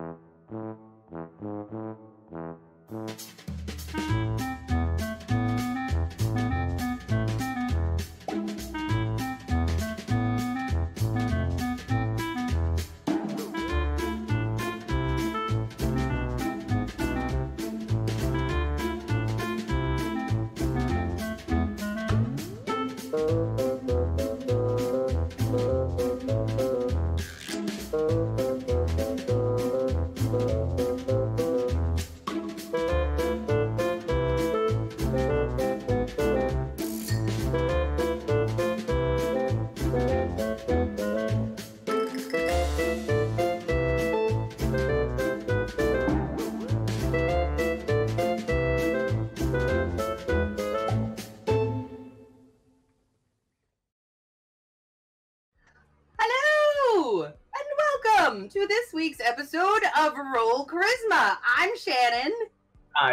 Hello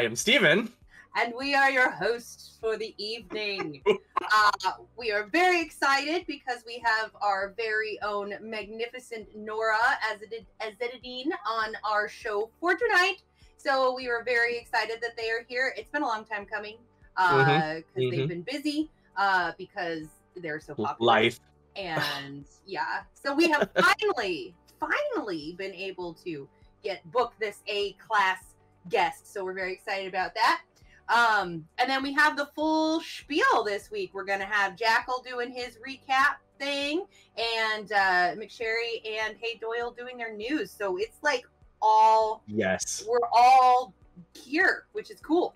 I am Steven. and we are your hosts for the evening. uh, we are very excited because we have our very own magnificent Nora as Azetidine on our show for tonight. So we were very excited that they are here. It's been a long time coming because Mhm, they've mhm. been busy uh, because they're so popular Life. and yeah so we have finally finally been able to get book this a class guest so we're very excited about that um and then we have the full spiel this week we're gonna have jackal doing his recap thing and uh mcsherry and hey doyle doing their news so it's like all Yes. we're all here which is cool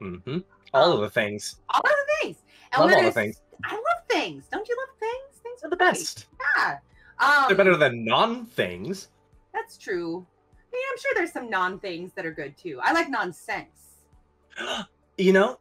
Mm-hmm. All Um, of the things. all of the things and Love all the things. i love things don't you love things things are the best. yeah um They're better than non things. That's true. I mean, I'm sure there's some non things that are good too. I like nonsense. You know,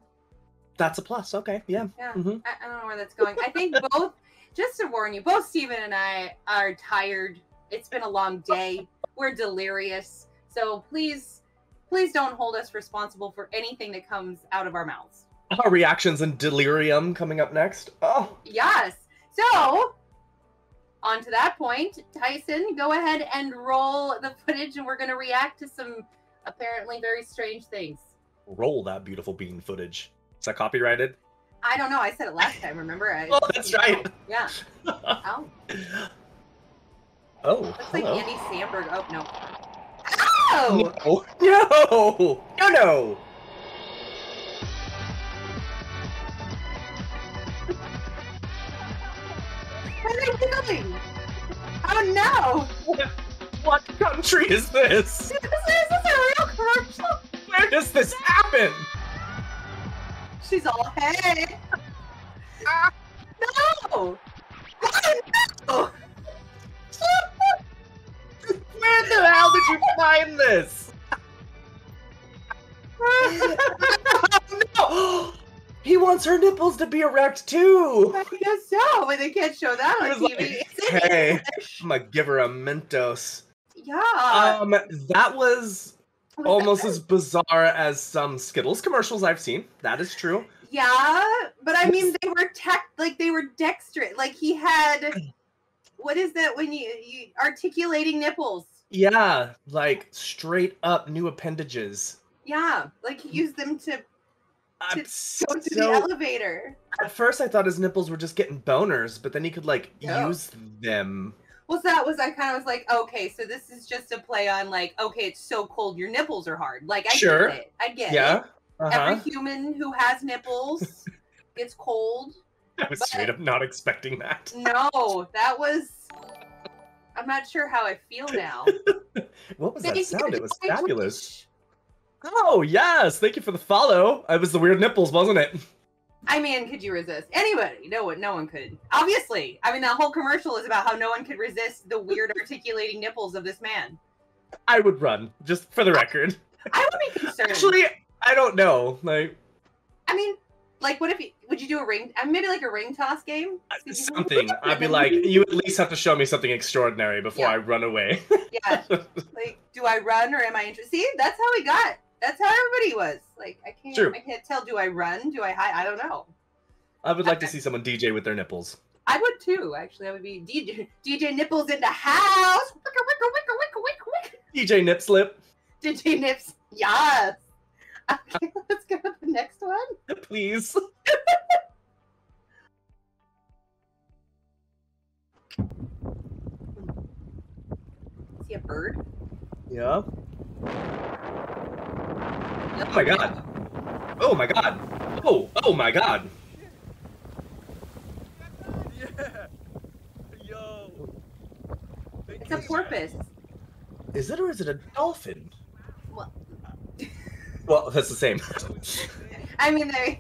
that's a plus. Okay. Yeah. Yeah, Mhm. I, I don't know where that's going. I think both, just to warn you, both Stephen and I are tired. It's been a long day. We're delirious. So please, please don't hold us responsible for anything that comes out of our mouths. Our reactions and delirium coming up next. Oh, Yes. So, on to that point, Tyson, go ahead and roll the footage, and we're going to react to some apparently very strange things. roll that beautiful bean footage. Is that copyrighted? I don't know. I said it last time. Remember? I, Oh, that's right. Yeah. oh, Oh, looks like. Andy Samberg. Oh no. Oh! No, no, no, no. What are they doing? Oh no! What country is this? Is this, is this a real commercial? Where does this happen? She's all hey. Ah. No! Oh, no! Where the hell did you find this? no! He wants her nipples to be erect too. I guess so, but they can't show that on TV. like, hey. I'm gonna give her a Mentos. Yeah. Um, that was almost as bizarre as some Skittles commercials I've seen. That is true. Yeah, but I mean, they were tech, like they were dexterous. Like he had, what is that when you, you articulating nipples? Yeah, like straight up new appendages. Yeah, like he used them to I'm go to the elevator. at first, I thought his nipples were just getting boners, but then he could like use them. Well, so that was I kind of was like, okay, so this is just a play on like, okay, it's so cold, your nipples are hard. Like I Sure. get it, I get Yeah. it. Uh-huh. Every human who has nipples gets cold. I was straight up not expecting that. No, that was. I'm not sure how I feel now. What was that sound? It was fabulous. Oh yes, thank you for the follow. It was the weird nipples, wasn't it? I mean, could you resist? Anybody? No one. No one could. Obviously. I mean, that whole commercial is about how no one could resist the weird articulating nipples of this man. I would run, just for the record. I would be concerned. Actually, I don't know. Like I mean, like, what if you would you do a ring? uh, Maybe like a ring toss game. something. I'd be like, you at least have to show me something extraordinary before Yeah. I run away. yeah. Like, do I run or am I interested? See, that's how we got. That's how everybody was. Like, I can't. True. I can't tell. Do I run? Do I hide? I don't know. I would like to see someone DJ with their nipples. I would too. Actually, I would be DJ. DJ nipples in the house. Wicka, wicka, wicka, wicka, wicka, wicka. DJ Nip Slip, DJ Nips. Yes. Okay, let's go to the next one. please. See a bird? Yeah. Oh my god. Oh my god. Oh, oh my god. Yeah. Yo. It's a porpoise. Is it or is it a dolphin? Well- Well, that's the same. I mean, they.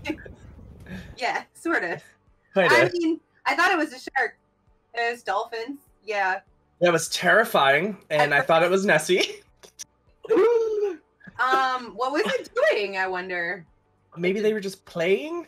Yeah, sort of. Kinda. I mean, I thought it was a shark. It was dolphins. Yeah. That was terrifying, and I thought it was Nessie. Um, what was it doing? I wonder. Maybe they were just playing.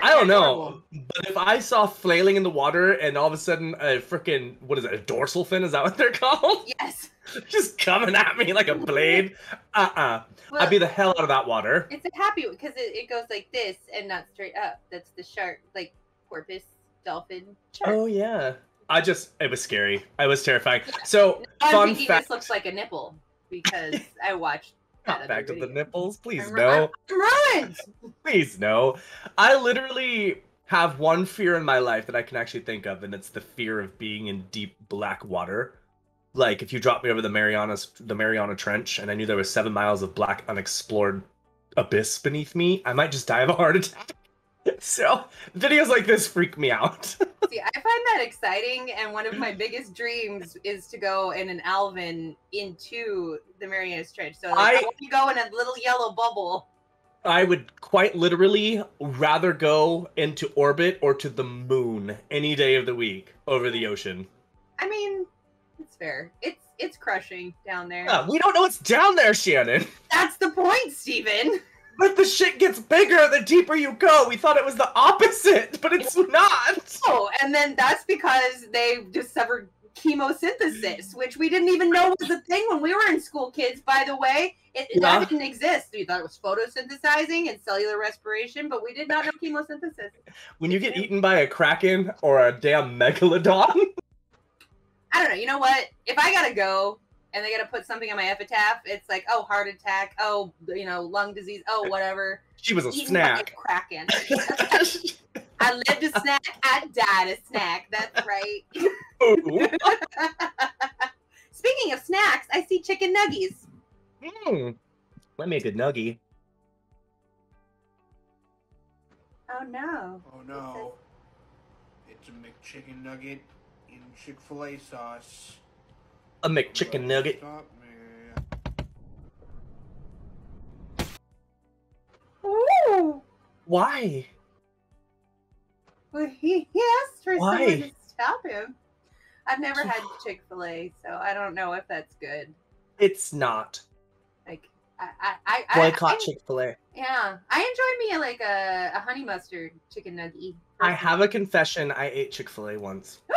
I don't know. But if I saw flailing in the water and all of a sudden a freaking what is it, a dorsal fin? Is that what they're called? Yes. just coming at me like a blade. Uh uh Well, I'd be the hell out of that water. it's a happy because it, it goes like this and not straight up. That's the shark, like porpoise, dolphin, shark. Oh yeah. I just it was scary. I was terrifying. So I'm fun fact. this looks like a nipple because I watched. Not back to the nipples, please I'm, no. I'm. Please no. I literally have one fear in my life that I can actually think of, and it's the fear of being in deep black water. Like if you dropped me over the Marianas, the Mariana Trench, and I knew there was seven miles of black unexplored abyss beneath me, I might just die of a heart attack. So videos like this freak me out. See, I find that exciting, and one of my biggest dreams is to go in an Alvin into the Marianas Trench. So like, I, I- want to go in a little yellow bubble. I would quite literally rather go into orbit or to the moon any day of the week over the ocean. I mean, it's fair. It's it's crushing down there. Yeah, we don't know what's down there, Shannon. That's the point, Steven. But the shit gets bigger the deeper you go. We thought it was the opposite, but it's not. Oh, and then that's because they discovered chemosynthesis, which we didn't even know was a thing when we were in school, kids. By the way, it Yeah. that didn't exist. We thought it was photosynthesizing and cellular respiration, but we did not know chemosynthesis. When you get eaten by a kraken or a damn megalodon, I don't know. You know what? If I gotta go and they gotta put something on my epitaph, it's like, oh, heart attack, oh, you know, lung disease, oh, whatever. she was a Eaten by a snack. kraken. I lived a snack. I died a snack. That's right. Speaking of snacks, I see chicken nuggies. Mm. Let me a good nuggie. Oh no. Oh no. It's a McChicken nugget in Chick fil A sauce. A McChicken nugget. Ooh. Why? Well, he, he asked for Why? someone to stop him. I've never had Chick Fil A, so I don't know if that's good. It's not. Like, I, I, I, Boycott Chick fil A. yeah, I enjoyed me like a, a honey mustard chicken nugget. I have a confession. I ate Chick fil A once.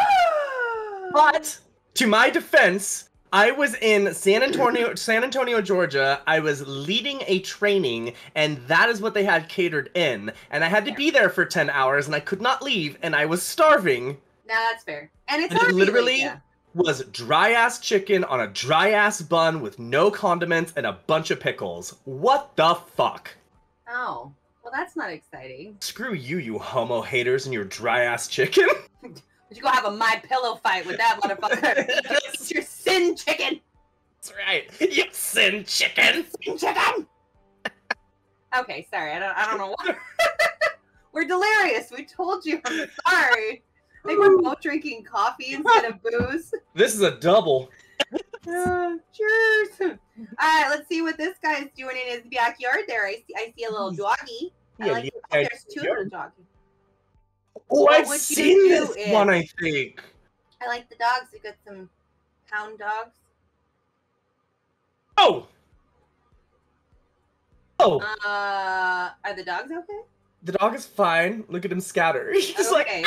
But to my defense, I was in San Antonio, San Antonio, Georgia. I was leading a training, and that is what they had catered in. And I had to be there for ten hours, and I could not leave, and I was starving. Now that's fair, and it's And it literally- yeah. Was dry ass chicken on a dry ass bun with no condiments and a bunch of pickles. What the fuck? Oh, well, that's not exciting. Screw you, you homo haters, and your dry ass chicken. Would you go have a my pillow fight with that motherfucker? it's your sin chicken. That's right. You sin chicken. Sin chicken. okay, sorry. I don't. I don't know why. we're delirious. We told you. I'm sorry. I think we're both drinking coffee instead of booze. This is a double. Uh, cheers. All right, let's see what this guy's doing in his backyard. There, I see. I see a little doggy. I Yeah, like. you oh, there's two little doggies. Oh, I've seen this if- one, I think. I like the dogs. We got some hound dogs. Oh! Oh, Uh, are the dogs okay? the dog is fine. Look at him scatter. He's like, okay.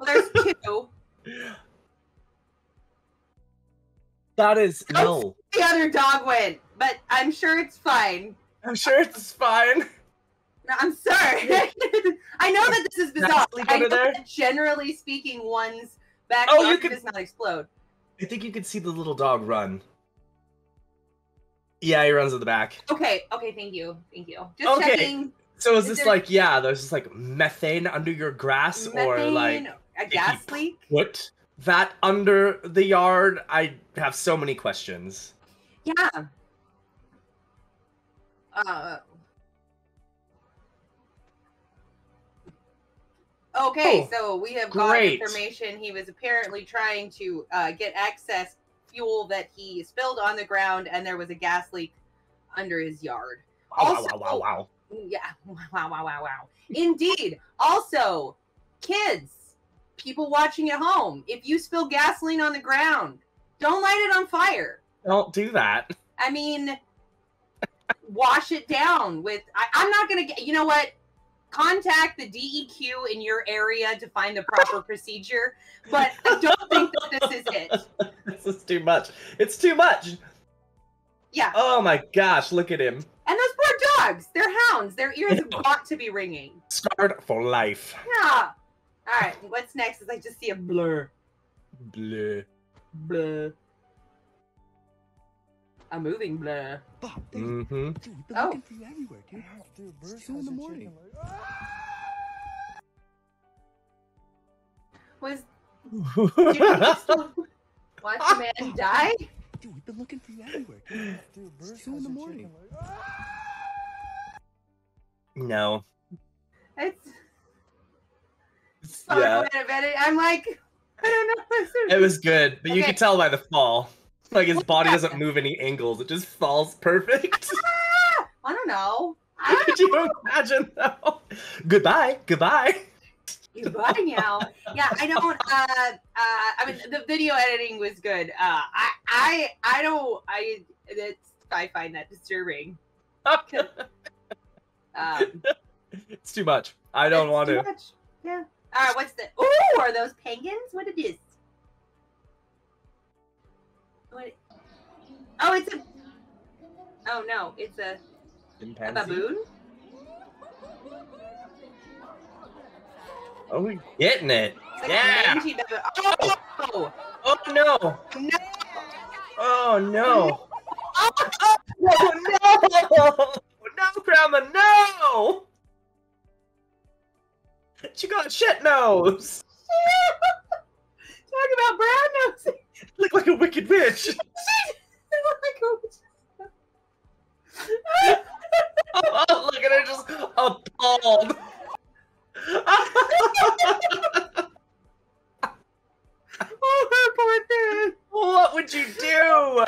well, there's two. that is, no. The other dog went, but I'm sure it's fine. I'm sure it's fine. No, I'm sorry. I know that this is bizarre. I know there? that generally speaking, one's back Oh, you could- does not explode. I think you could see the little dog run. Yeah, he runs in the back. Okay, okay, thank you, thank you. Just Okay. checking. So is Is this there- like yeah, there's just like methane under your grass or like Methane, a gas leak. put that under the yard? I have so many questions. Yeah. Uh. Okay, so we have got great. information. He was apparently trying to uh, get excess fuel that he spilled on the ground, and there was a gas leak under his yard. Wow, wow, Also- wow, wow, wow. Yeah, wow, wow, wow, wow. Indeed. Also, kids, people watching at home, if you spill gasoline on the ground, don't light it on fire. Don't do that. I mean, wash it down with. I, I'm not gonna get. You know what? Contact the DEQ in your area to find the proper procedure. But I don't think that this is it. this is too much. It's too much. Yeah, Oh my gosh, look at him. and those poor dogs. They're hounds. Their ears have got to be ringing. Scarred for life. Yeah. All right. What's next? Is I just see a blur. Bleh. Blur. A moving blur. Bob, there, Mm-hmm. dude, we've been Oh. looking for you everywhere, dude. It's two in the morning. Was did you just watch a man die? Dude, we've been looking for you everywhere, dude. It's two in the morning. no. It's oh, Yeah. wait a minute. I'm like, I don't know. This is- It was good, but you could tell by the fall. Like his body doesn't move any angles; it just falls perfect. Ah, I don't know. Ah, Could you imagine though? Goodbye, goodbye. bought now. Yeah, I don't. Uh, uh, I mean, the video editing was good. Uh, I, I, I don't. I. It's. I find that disturbing. Um, it's too much. I don't it's want too to. much. Yeah. All right. What's the? Ooh, are those penguins? What it is? What? Oh, it's a. Oh no, it's a, a baboon. Oh, we're getting it. Like Yeah. baboon. Oh, Oh no! Oh, no. Oh no! Oh no! No, Grandma, no! She got shit nose. Talk about brown nose. Look like a wicked bitch. Oh, look at her just appalled. oh, what would you do?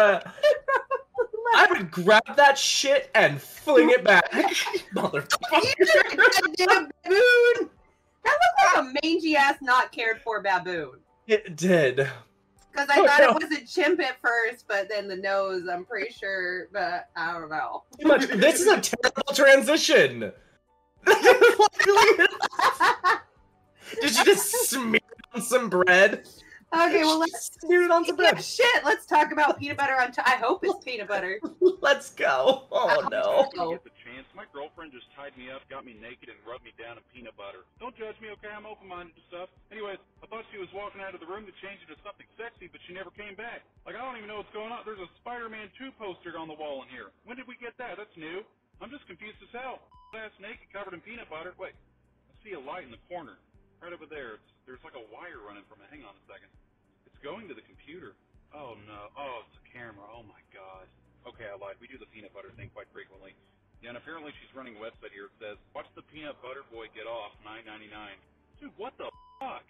I would grab that shit and fling it back. Motherfucker. Baboon. That looked like a mangy ass, not cared for baboon. It did. Because I Oh, thought it was a chimp at first, but then the nose, I'm pretty sure, but I don't know. Too much. This is a terrible transition. Did you just smear on some bread? Okay, well let's smear it on some yeah, bread. shit. Let's talk about peanut butter on top. I hope it's peanut butter. Let's go. Oh no. Oh. Get the chance. My girlfriend just tied me up, got me naked, and rubbed me down in peanut butter. Don't judge me, okay? I'm open-minded to stuff. Anyways, I thought she was walking out of the room to change into something sexy, but she never came back. Like I don't even know what's going on. There's a Spider-Man 2 poster on the wall in here. When did we get that? That's new. I'm just confused as hell. Ass naked, covered in peanut butter. Wait, I see a light in the corner, right over there. It's, there's like a wire running from it. Hang on a second. It's going to the computer. Oh mm-hmm. no. Oh, it's a camera. Oh my god. Okay, I lied. We do the peanut butter thing quite frequently. Yeah, and apparently she's running a website here. It says, "Watch the peanut butter boy get off 9.99." Dude, what the fuck?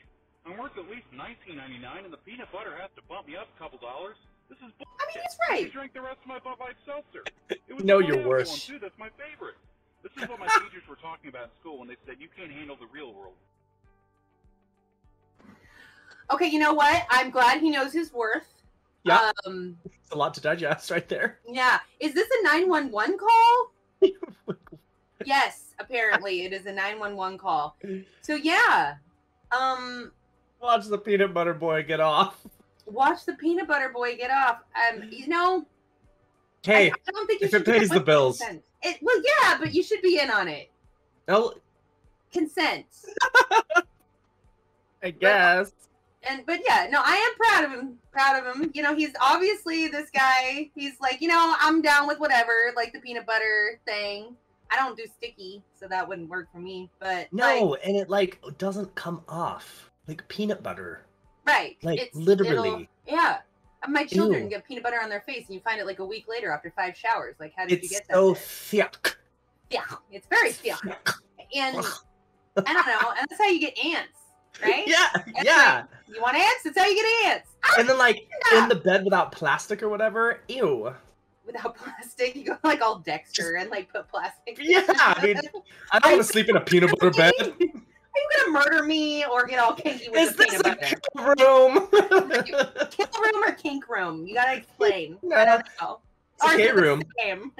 I'm worth at least 19.99, and the peanut butter has to bump me up a couple dollars. This is bullshit. I mean, he's right. could drink the rest of my Bud Light seltzer. It was No, you're worse. One too. That's my favorite. This is what my teachers were talking about in school when they said you can't handle the real world. Okay, you know what? I'm glad he knows his worth. Yeah. Um, It's a lot to digest right there. yeah. Is this a 911 call? Yes, apparently it is a 911 call. So yeah. Um Watch the peanut butter boy get off. watch the peanut butter boy get off. Um you know, Hey, I, I don't think you if should it pays the bills. consent. It, well, yeah, but you should be in on it. well, Consent. I guess. And but yeah, no, I am proud of him. Proud of him. You know, he's obviously this guy. He's like, you know, I'm down with whatever, like the peanut butter thing. I don't do sticky, so that wouldn't work for me. But No, like, and it like doesn't come off like peanut butter. right, like, it's, literally. yeah. Uh, my children Ew. get peanut butter on their face, and you find it like a week later after five showers. Like, how did you get that? so thick. yeah, it's very thick, and I don't know, and that's how you get ants, right? Yeah, That's yeah. You want ants? That's how you get ants. And then like Yeah. in the bed without plastic or whatever. Ew. Without plastic, you go like all Dexter and like put plastic. Yeah, I mean, I don't want to sleep in a peanut butter bed. Are you gonna murder me or get all kinky with Is the this peanut a butter? room? Kill room or kink room? You gotta explain. No. I don't know. It's a Or gay is it the room. same?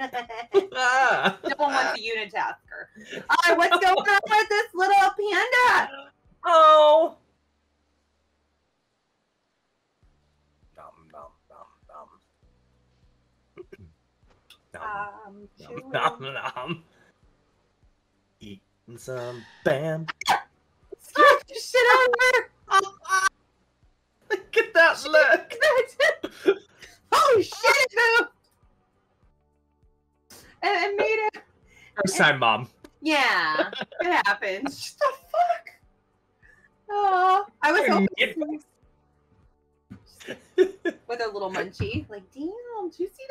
Ah. no one wants a unitasker. All right, what's going on with this little panda? Oh. Nom, nom, nom, nom. Nom, Um, nom, nom, nom. Eating some bam. Scared the shit out of her. Look at that look. Holy shit, it moved. And it made it. First time, mom. Yeah, it happens. What? Oh, I was hoping It- with a little munchie. Like, damn, did you see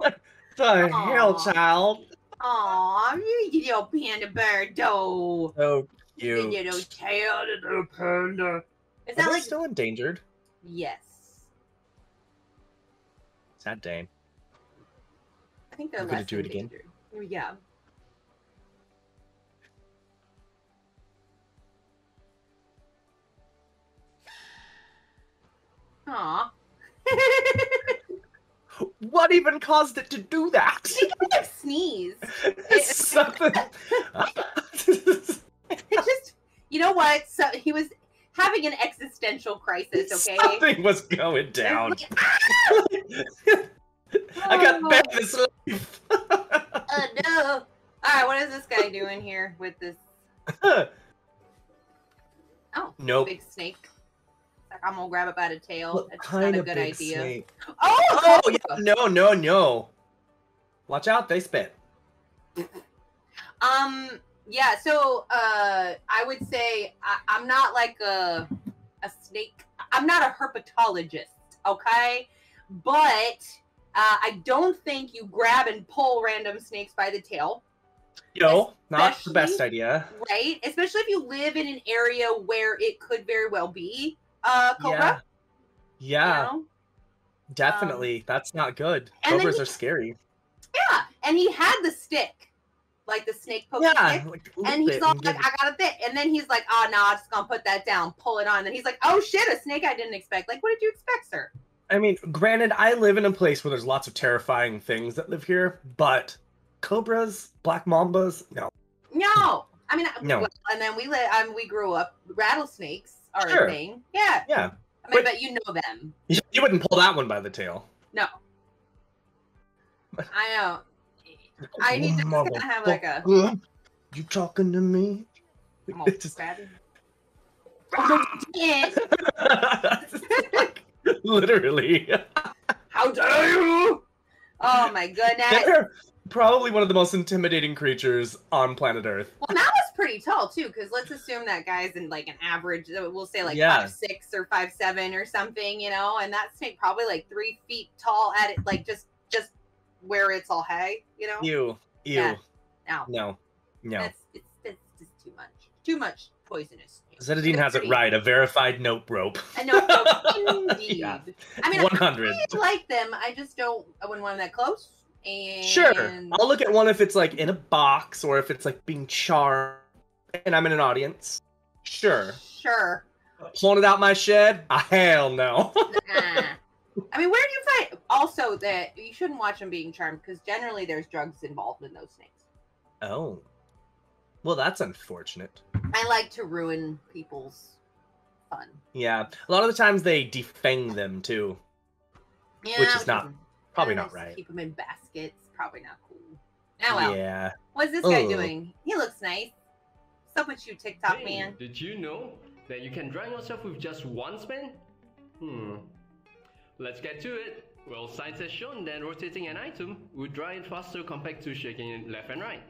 that? the hell, child. Aw, you little panda bird, though. So You cute. little tail, little panda. Is Are that like? still endangered? Yes. Sad day. I think they're I'm gonna less do it again. Yeah. Aw. What even caused it to do that? They can like sneeze. It's something. It just, you know what? So he was having an existential crisis. Okay. Something was going down. Like, "Ah!" I got Oh. bad this life. Oh no! All right, what is this guy doing here with this? Oh, nope. big snake. Like I'm gonna grab it by the tail. What That's not kind a of good big idea. snake? Oh, Oh yeah, no, no, no. Watch out, they spit. Um. Yeah. So, uh, I would say I, I'm not like a a snake. I'm not a herpetologist. Okay, but uh, I don't think you grab and pull random snakes by the tail. No, not the best idea. right? Especially if you live in an area where it could very well be uh cobra. Yeah, You know? definitely. That's not good. Cobras he- are scary. Yeah, and he had the stick, like the snake poking Yeah, stick. like, And he's all and like, I got a bit. And then he's like, oh, no, I'm just going to put that down, pull it on. And then he's like, oh, shit, a snake I didn't expect. Like, what did you expect, sir? I mean, granted, I live in a place where there's lots of terrifying things that live here, but cobras, black mambas, no. No. I mean, No. well, and then we um, we grew up, rattlesnakes are Sure. a thing. Yeah. Yeah, I mean, But- but you know them. you wouldn't pull that one by the tail. No. I know. I need to kind of have like a. Uh, You talking to me? I'm all. Yeah. Like, literally. How dare you? Oh my goodness. They're probably one of the most intimidating creatures on planet Earth. Well, that was pretty tall too, because let's assume that guy's in like an average. uh, We'll say like Yeah. five six or five seven or something, you know. And that snake probably like three feet tall at it, like just just where it's all hay, you know. Ew. Ew. Yeah. No, No. No. that's it's, it's just too much. Too much poisonous. Azetidine has it right. A verified nope rope. I know. no, indeed. Yeah. I mean, 100. I like them. I just don't. I wouldn't want them that close. And Sure. I'll look at one if it's like in a box or if it's like being charmed and I'm in an audience. Sure. Sure. Pulling it out my shed? Ah, hell no. Ah. I mean, where do you find also that you shouldn't watch them being charmed because generally there's drugs involved in those snakes. oh. Well, that's unfortunate. I like to ruin people's fun. Yeah. A lot of the times they defang them too. Yeah, Which is not- Probably not right. Keep them in baskets. It's probably not cool. Oh well. Yeah. What's this guy Ugh. doing? He looks nice. So much you, TikTok Hey, man? Did you know that you can drown yourself with just one spin? Hmm. Let's get to it. Well, science has shown that rotating an item would dry it faster compared to shaking it left and right.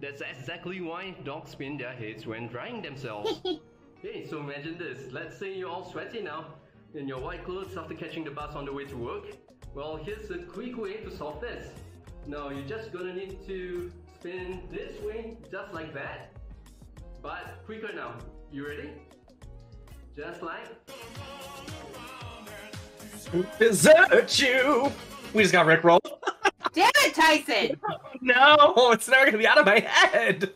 That's exactly why dogs spin their heads when drying themselves. hey, so imagine this. Let's say you're all sweaty now, in your white clothes after catching the bus on the way to work. Well, here's a quick way to solve this. Now, you're just gonna need to spin this way, just like that. But quicker now. You ready? Just like Desert you. We just got Rick rolled. Damn it, Tyson! No, it's never gonna be out of my head.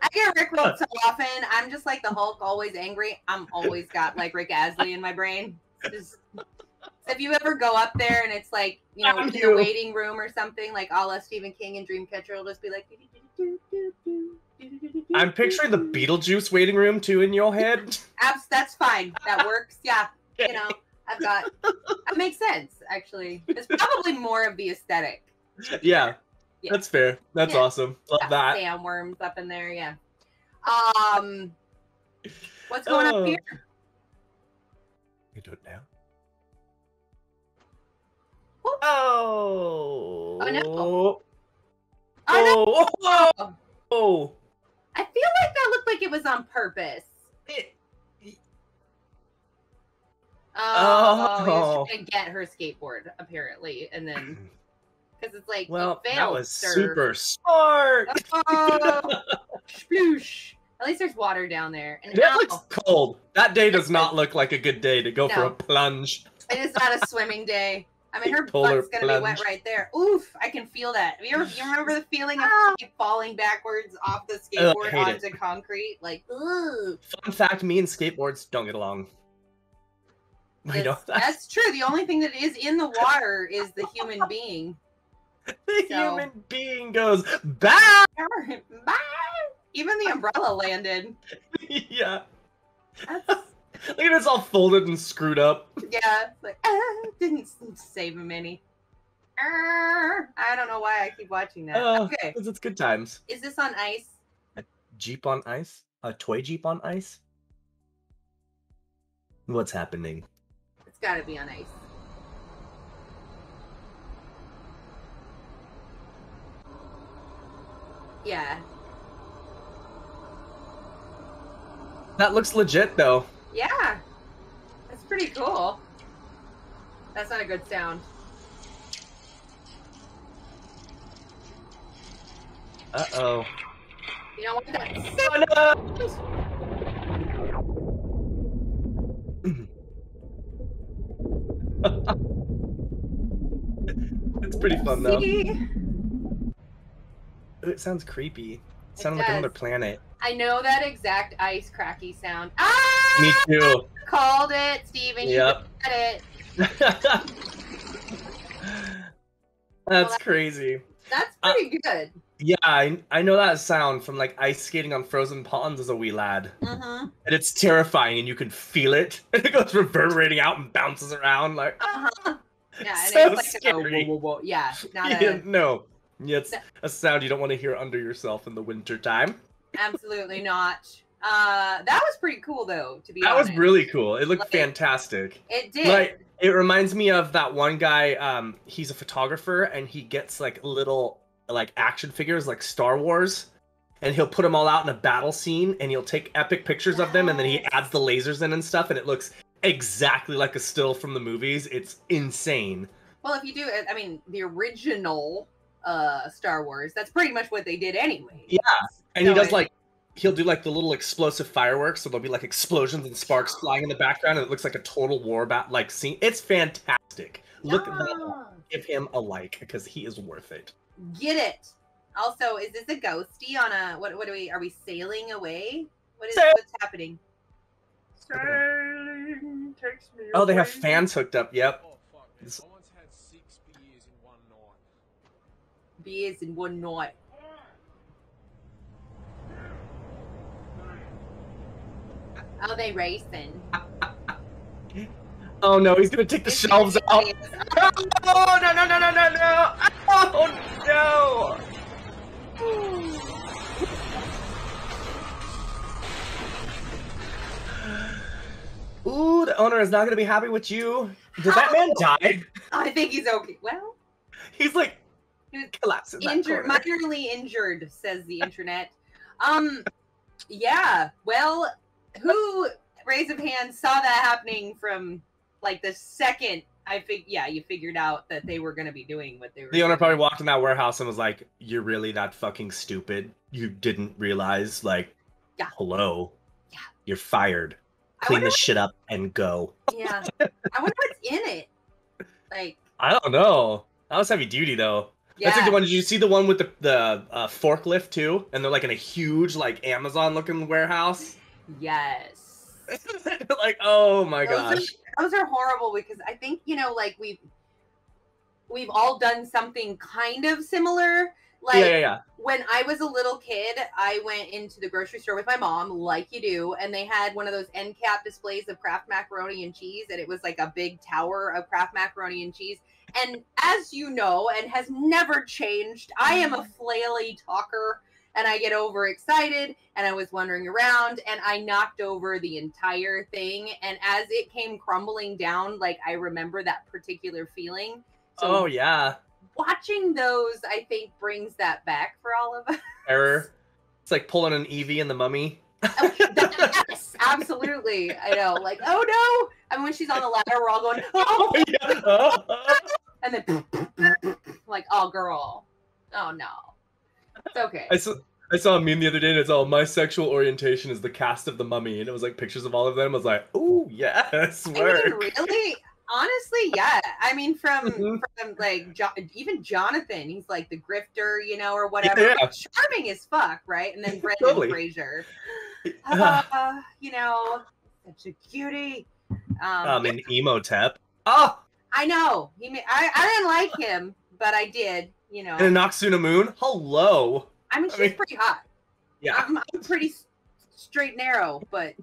I get Rick rolled so often. I'm just like the Hulk, always angry. I'm always got like Rick Astley in my brain. Just- if you ever go up there and it's like you know I'm in the waiting room or something, like all la Stephen King and Dreamcatcher will just be like. I'm picturing the Beetlejuice waiting room too in your head. Abs- that's fine. That works. Yeah, you know, I've got. That makes sense. Actually, it's probably more of the aesthetic. Yeah, Yeah. that's fair. That's Yeah. awesome. Love Got that. Sandworms up in there. Yeah. Um, what's going Oh. on here? You do it now. Oh. Whoop. Oh. Oh, no. Oh. Oh, Oh. no. oh. I feel like that looked like it was on purpose. Oh, Oh. oh she's gonna get her skateboard apparently, and then because it's like Well, you that was sir. super smart. Oh, sploosh. At least there's water down there, and That ow, looks cold. That day does not look like a good day to go for a plunge. it is not a swimming day. I mean, her Polar butt's gonna be wet right there. Oof! I can feel that. You ever, you remember the feeling of ah. like, falling backwards off the skateboard hate onto concrete? Like, ooh. Fun fact: Me and skateboards don't get along. We know That's, that. that's true. The only thing that is in the water is the human being. The so- human being goes back. Bye. Even the umbrella landed. yeah. That's, Look at it's all folded and screwed up. yeah, like ah, didn't save him any. Arr. I don't know why I keep watching that. Oh, okay, It's, it's good times. is this on ice? Jeep on ice? A toy Jeep on ice? What's happening? It's got to be on ice. Yeah, That looks legit though. Yeah, that's pretty cool. That's not a good sound. Uh oh. You don't want that. Oh no! it's pretty fun though. It sounds creepy. It It sounds like another planet. I know that exact ice cracky sound. Ah! Me too. Called it, Steven. You Yep. got it. That's crazy. That's Uh, pretty good. Yeah, I, I know that sound from like ice skating on frozen ponds as a wee lad. Mm-hmm. And it's terrifying and you can feel it. And it goes reverberating out and bounces around like Uh-huh. Yeah, and So it's like a whoa, whoa, whoa. Yeah, not yeah, a no. Yeah, it's a sound you don't want to hear under yourself in the winter time. absolutely not. Uh, that was pretty cool though. To be That was really cool. It looked Like- fantastic. It did. Like it reminds me of that one guy. Um, he's a photographer and he gets like little like action figures like Star Wars, and he'll put them all out in a battle scene, and he'll take epic pictures of them, and then he adds the lasers in and stuff, and it looks exactly like a still from the movies. It's insane. Well, if you do, it, I mean, the original uh Star Wars, that's pretty much what they did anyway. Yeah, And he does like he'll do like the little explosive fireworks, so there'll be like explosions and sparks flying in the background, and it looks like a total war bat like scene. It's fantastic. Look at that. Yeah. Give him a like because he is worth it. Get it. Also, is this a ghosty on a what? What are we? Are we sailing away? What is Sail- what's happening? Sailing takes me Oh, they have fans hooked up. Yep. Oh, fuck. man. This- I once had six beers in one night. Beers in one night. Oh, they racing. Oh no, he's gonna take the shelves out. Oh no no no no no no! Oh no! Ooh, the owner is not gonna be happy with you. Did that man die? I think he's okay. Well, He's like He was collapsing. injured, minorly injured, says the internet. Um, yeah. Well, who raise of hands saw that happening from like the second I think? Yeah, you figured out that they were going to be doing what they were. The owner probably walked in that warehouse and was like, "You're really that fucking stupid? You didn't realize? Like, Yeah. hello, Yeah. you're fired. Clean this shit up and go." Yeah. I wonder what's in it. Like, I don't know. That was heavy duty though. yeah. That's like the one. Did you see the one with the the uh, forklift too? And they're like in a huge like Amazon looking warehouse. Yes. like, oh my Those are- gosh. Those are horrible because I think, you know, like we've we've all done something kind of similar. Like yeah, yeah, yeah. when I was a little kid, I went into the grocery store with my mom, like you do, and they had one of those end cap displays of Kraft macaroni and cheese, and it was like a big tower of Kraft macaroni and cheese. And as you know, and has never changed, I am a mm-hmm. flaily talker and I get overexcited and I was wandering around and I knocked over the entire thing. And as it came crumbling down, like I remember that particular feeling. So oh yeah. watching those, I think, brings that back for all of us. Error. It's like pulling an Evie in the Mummy. Oh, yes, absolutely. I know. Like, oh no! I mean, when she's on the ladder, we're all going, oh, and then like, oh girl, oh no, it's okay. I saw I saw a meme the other day and it's all my sexual orientation is the cast of the mummy and it was like pictures of all of them. I was like, oh yes, I mean, work. really, honestly, yeah. I mean, from Mhm. from like jo- even Jonathan, he's like the grifter, you know, or whatever. Yeah. Charming as fuck, right? And then Brendan Totally. Fraser, uh, you know, such a cutie. Um, an emo Imhotep. Oh, I know. He. I. I didn't like him, but I did. You know. and a Noxuna Moon. Hello. I mean, I she's mean- pretty hot. Yeah, I'm, I'm pretty straight narrow, but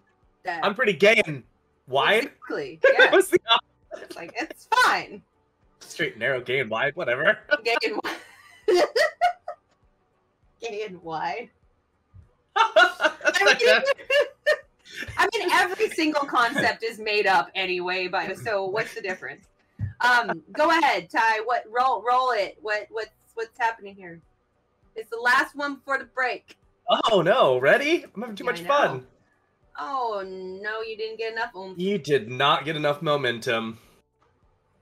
that. I'm pretty gay and wide. Exactly. Yeah. The it's like it's fine. straight, narrow, gay and wide, whatever. Gay and wide. Gay and wide. I mean, I mean, every single concept is made up anyway. But so, what's the difference? Um, go ahead, Ty. What roll? Roll it. What? What's what's happening here? It's the last one before the break. oh no, ready? I'm having too Yeah, much fun. Oh no, you didn't get enough. oomph. You did not get enough momentum.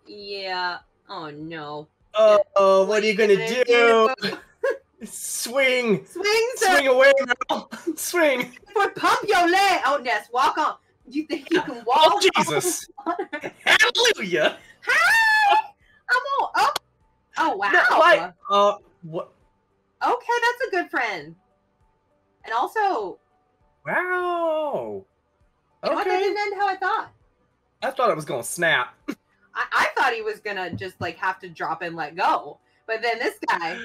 Yeah. Oh no. Oh, what are you gonna gonna do? do? Swing, Swing, sir. swing away, girl. Swing. For pump your leg. Oh, Ness, walk on. You think you can oh, walk? Oh Jesus! Hallelujah! Hey, I'm on. Oh, oh wow. No, why- Uh, what? Okay, that's a good friend. And also, Wow. you know what? That didn't end how I thought. I thought it was gonna snap. I, I thought he was gonna just like have to drop and let go. But then this guy,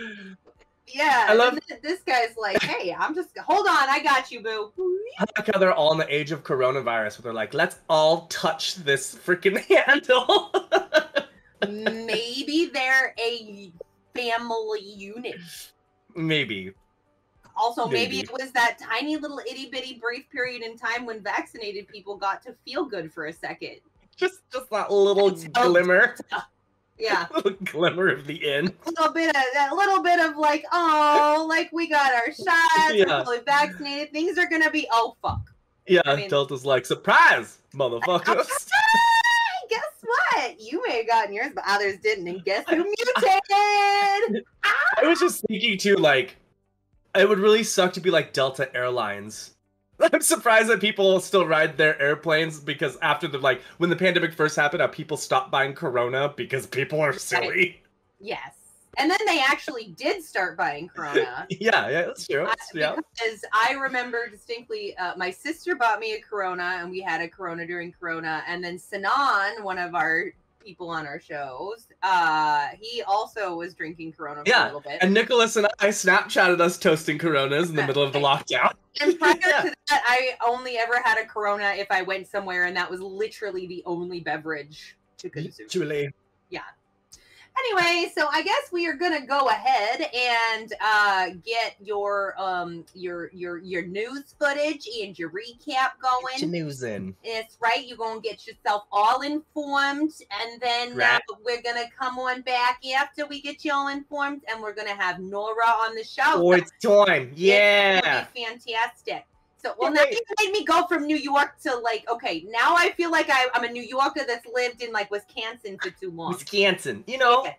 yeah, I love- this guy's like, "Hey, I'm just hold on, I got you, boo." I like how they're all in the age of coronavirus, where they're like, let's all touch this freaking handle. Maybe they're a family unit. Maybe. Also, maybe. Maybe. it was that tiny little itty bitty brief period in time when vaccinated people got to feel good for a second. Just just that little glimmer. Yeah, little glimmer of the end. a little bit of that little bit of like, oh, like we got our shots, Yeah. we're fully vaccinated. Things are gonna be oh fuck. Yeah, I mean- Delta's like, surprise, motherfuckers. You may have gotten yours, but others didn't. And guess who mutated? I was just thinking too, like, it would really suck to be like Delta Airlines. I'm surprised that people still ride their airplanes because after the like when the pandemic first happened, how people stopped buying Corona because people are silly. yes. And then they actually did start buying Corona. Yeah, yeah, that's true. I- That's- yeah. Because I remember distinctly, uh, my sister bought me a Corona, and we had a Corona during Corona. And then Sanan, one of our people on our shows, uh, he also was drinking Corona for a little bit. And Nicholas and I Snapchatted us toasting Coronas in the middle of the lockdown. And prior Yeah. to that, I only ever had a Corona if I went somewhere, and that was literally the only beverage to consume. Julie. Anyway, so I guess we are gonna go ahead and uh, get your um your your your news footage and your recap Get your going. news in. It's right. You're gonna get yourself all informed, and then uh, we're gonna come on back after we get you all informed, and we're gonna have Nora on the show. Oh, it's time. Yeah. be fantastic. So, well, Yeah, now you made me go from New York to like, okay, now I feel like I, I'm a New Yorker that's lived in like Wisconsin for too long. Wisconsin. You know. Yeah.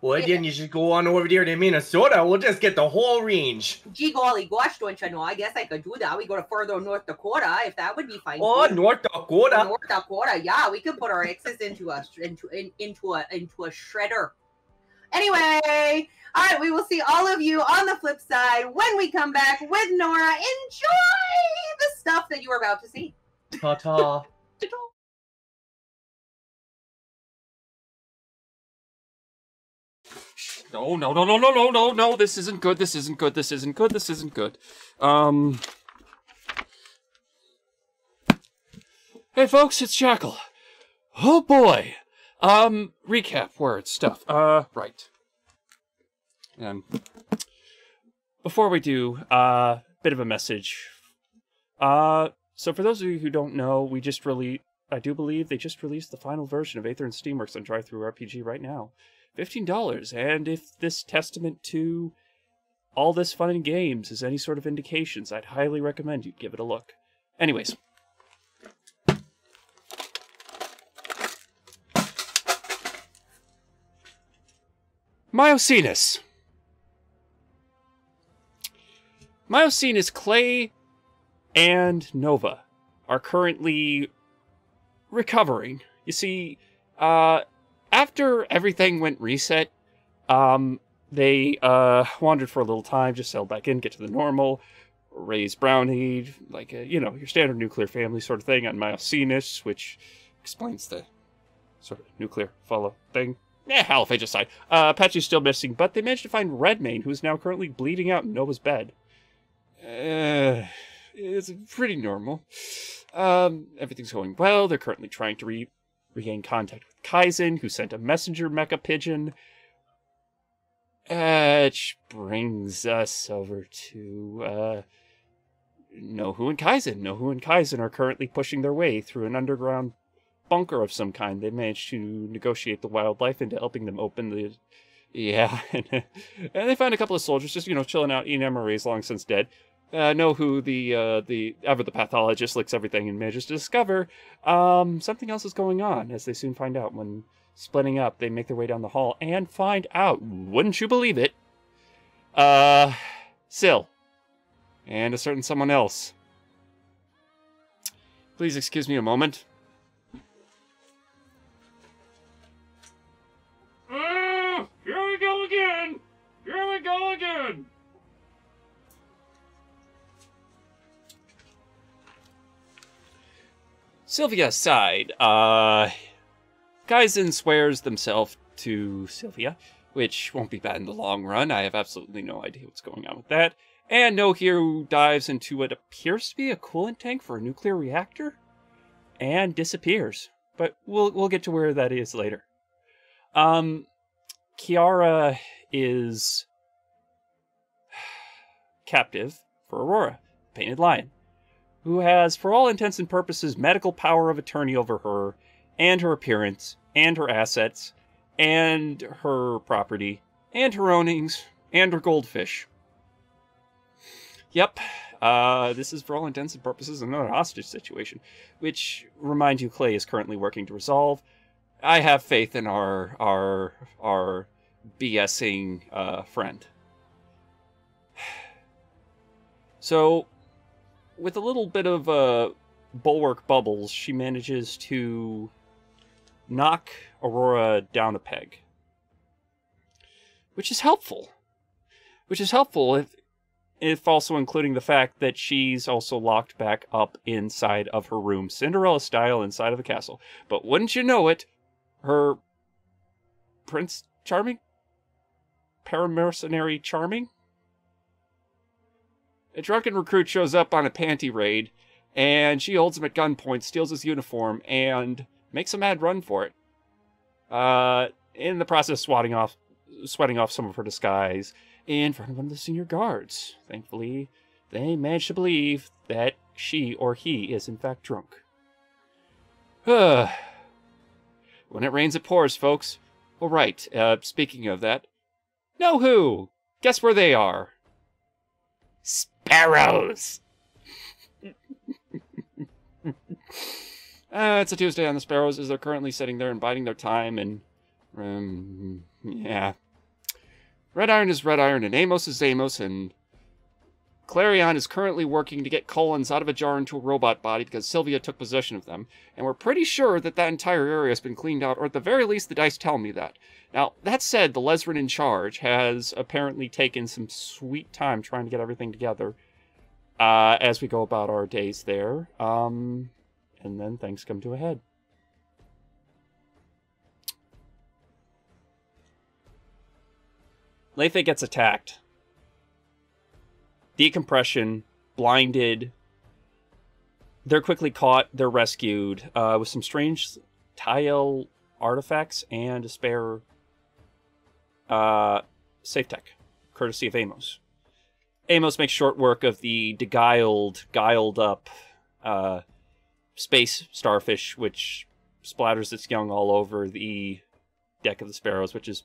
Well, Yeah. then you should go on over there to Minnesota. We'll just get the whole range. Gee golly gosh, don't you know? I guess I could do that. We go to further North Dakota if that would be fine. Oh, too. North Dakota. North Dakota, yeah, we could put our exes into a into in, into a into a shredder. Anyway, all right, we will see all of you on the flip side when we come back with Nora. Enjoy the stuff that you are about to see. Ta ta. No, no, no, no, no, no, no, no. This isn't good. This isn't good. This isn't good. This isn't good. Um. Hey, folks, it's Jackal. Oh boy. Um, recap words stuff. Uh, right. Um, before we do, uh, bit of a message. Uh, so for those of you who don't know, we just really, I do believe they just released the final version of Aether and Steamworks on Drive Through RPG right now. $15. And if this testament to all this fun and games is any sort of indications, I'd highly recommend you give it a look. Anyways. Myosinus. Myosinus Clay and Nova are currently recovering. You see, uh, after everything went reset, um, they uh, wandered for a little time, just settled back in, get to the normal, raise brownie, like a, you know your standard nuclear family sort of thing on Myosinus, which explains the sort of nuclear follow thing. Eh, Halifage aside, uh, Apache's still missing, but they managed to find Redmayne, who is now currently bleeding out in Nova's bed. Uh, it's pretty normal. Um, everything's going well. They're currently trying to re- regain contact with Kaizen, who sent a messenger mecha pigeon. Which brings us over to uh, Nohu and Kaizen. Nohu and Kaizen are currently pushing their way through an underground bunker of some kind. They managed to negotiate the wildlife into helping them open the. Yeah, and, and they find a couple of soldiers just you know chilling out eating MREs long since dead. Uh, Nohu, the uh, the ever the pathologist, licks everything and manages to discover um, something else is going on. As they soon find out when splitting up, they make their way down the hall and find out. Wouldn't you believe it? Uh, Syl and a certain someone else. Please excuse me a moment. Ah, here we go again! Here we go again! Sylvia sighed. Uh, Kaizen swears themselves to Sylvia, which won't be bad in the long run. I have absolutely no idea what's going on with that. And Nohiru dives into what appears to be a coolant tank for a nuclear reactor and disappears. But we'll we'll get to where that is later. Um, Kiara is captive for Aurora, Painted Lion, who has, for all intents and purposes, medical power of attorney over her and her appearance and her assets and her property and her ownings and her goldfish. Yep, uh, this is for all intents and purposes another hostage situation, which, remind you, Clay is currently working to resolve. I have faith in our our our BSing uh, friend. So, with a little bit of uh, bulwark bubbles, she manages to knock Aurora down a peg, which is helpful. Which is helpful if, if also including the fact that she's also locked back up inside of her room, Cinderella style, inside of the castle. But wouldn't you know it, her Prince Charming, paramercenary Charming, a drunken recruit shows up on a panty raid, and she holds him at gunpoint, steals his uniform, and makes a mad run for it. Uh, in the process swatting off, sweating off some of her disguise in front of one of the senior guards. Thankfully, they manage to believe that she or he is in fact drunk. when it rains, it pours, folks. All right. Uh, speaking of that, know who? Guess where they are? Sparrows. Uh, it's a Tuesday on the Sparrows as they're currently sitting there and biding their time and, um, yeah. Red Iron is Red Iron and Amos is Amos and Clarion is currently working to get Collins out of a jar into a robot body because Sylvia took possession of them, and we're pretty sure that that entire area has been cleaned out, or at the very least, the dice tell me that. Now, that said, the Lesrin in charge has apparently taken some sweet time trying to get everything together uh, as we go about our days there. Um, and then things come to a head. Lethe gets attacked. Decompression, blinded. They're quickly caught. They're rescued uh, with some strange tile artifacts and a spare uh, safe tech, courtesy of Amos. Amos makes short work of the beguiled, guiled up uh, space starfish, which splatters its young all over the deck of the Sparrows, which is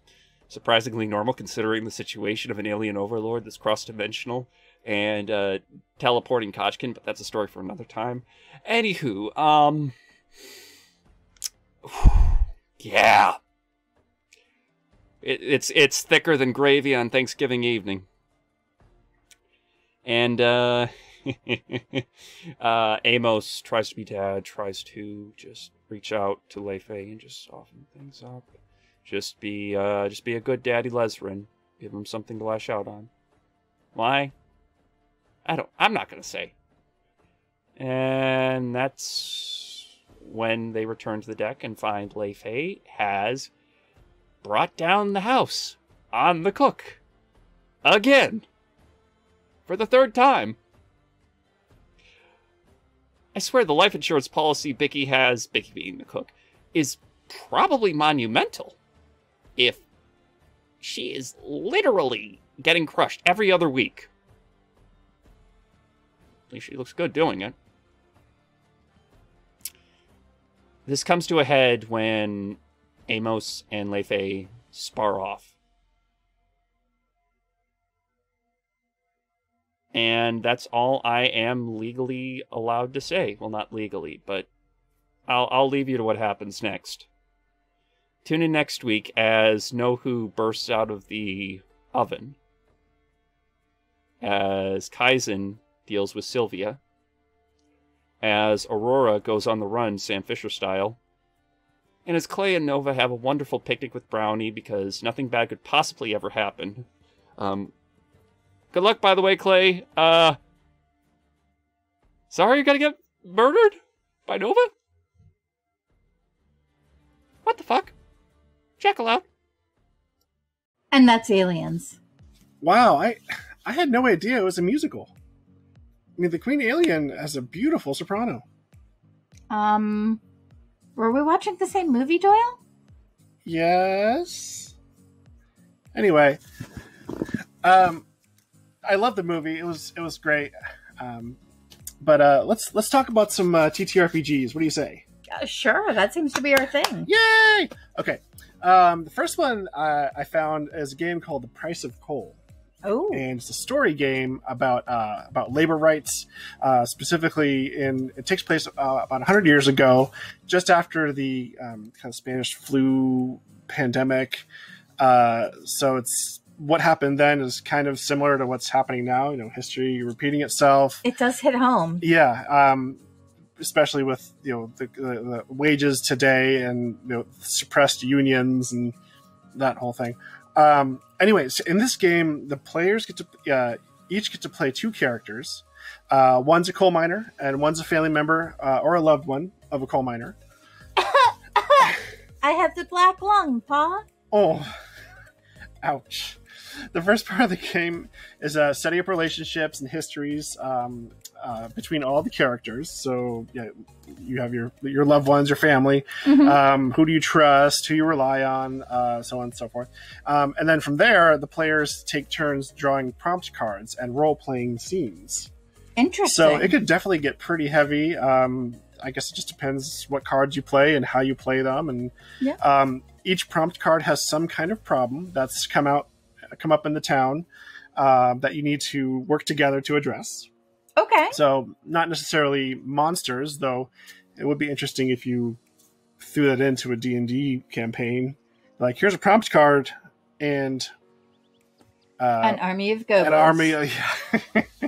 surprisingly normal considering the situation of an alien overlord that's cross dimensional and uh, teleporting Kochkin, but that's a story for another time. Anywho, um. Yeah. It, it's it's thicker than gravy on Thanksgiving evening. And uh uh, Amos tries to be dad, tries to just reach out to Leife and just soften things up. Just be, uh, just be a good daddy Lesrin. Give him something to lash out on. Why? I don't. I'm not gonna say. And that's when they return to the deck and find Leife has brought down the house on the cook again for the third time. I swear the life insurance policy Bicky has, Bicky being the cook, is probably monumental. If she is literally getting crushed every other week. She looks good doing it. This comes to a head when Amos and Leife spar off. And that's all I am legally allowed to say. Well, not legally, but I'll, I'll leave you to what happens next. Tune in next week as Who bursts out of the oven. As Kaizen deals with Sylvia. As Aurora goes on the run, Sam Fisher style. And as Clay and Nova have a wonderful picnic with Brownie because nothing bad could possibly ever happen. Um, Good luck, by the way, Clay. Uh, sorry you're gonna get murdered by Nova? What the fuck? Check aloud. And that's aliens. Wow, I I had no idea it was a musical. I mean, the Queen Alien has a beautiful soprano. Um, were we watching the same movie, Doyle? Yes. Anyway, um, I love the movie. It was it was great. Um, but uh, let's let's talk about some uh, TTRPGs. What do you say? Uh, sure, that seems to be our thing. Yay! Okay. Um, the first one uh, I found is a game called The Price of Coal. Oh. And it's a story game about uh, about labor rights, uh, specifically in it takes place uh, about 100 years ago, just after the um, kind of Spanish flu pandemic. Uh, so it's what happened then is kind of similar to what's happening now. You know, history repeating itself. It does hit home. Yeah, um, especially with you know the, the, the wages today and you know suppressed unions and that whole thing. Um, anyways, in this game, the players get to uh, each get to play two characters. Uh, one's a coal miner, and one's a family member uh, or a loved one of a coal miner. I have the black lung, Pa. Oh, ouch. The first part of the game is uh, setting up relationships and histories um, uh, between all the characters. So yeah, you have your your loved ones, your family. Mhm. Um, who do you trust? Who you rely on? Uh, so on and so forth. Um, and then from there, the players take turns drawing prompt cards and role playing scenes. Interesting. So it could definitely get pretty heavy. Um, I guess it just depends what cards you play and how you play them. And Yeah. um, each prompt card has some kind of problem that's come out, come up in the town uh, that you need to work together to address. okay. So not necessarily monsters, though. It would be interesting if you threw that into a D and D campaign. Like, here's a prompt card, and uh, An army of gobos. an army. uh, yeah.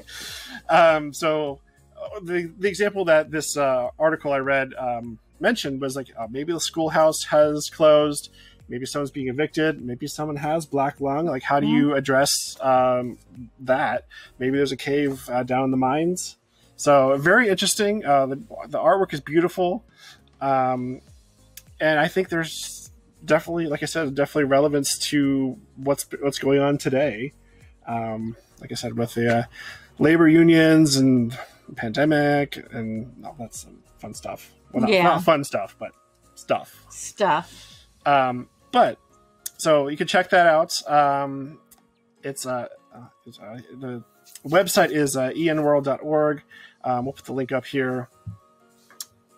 um, so uh, the the example that this uh, article I read um, mentioned was like uh, maybe the schoolhouse has closed, maybe someone's being evicted, maybe someone has black lung. Like, how do you address um, that? Maybe there's a cave uh, down in the mines. So very interesting. Uh, the the artwork is beautiful, um, and I think there's definitely, like I said, definitely relevance to what's what's going on today. Um, like I said, with the uh, labor unions and pandemic and all that's some fun stuff. Well, not, Yeah. not fun stuff, but stuff. Stuff. Um, but so you can check that out. Um, it's uh, uh, uh, the website is uh, enworld.org. Um, we'll put the link up here.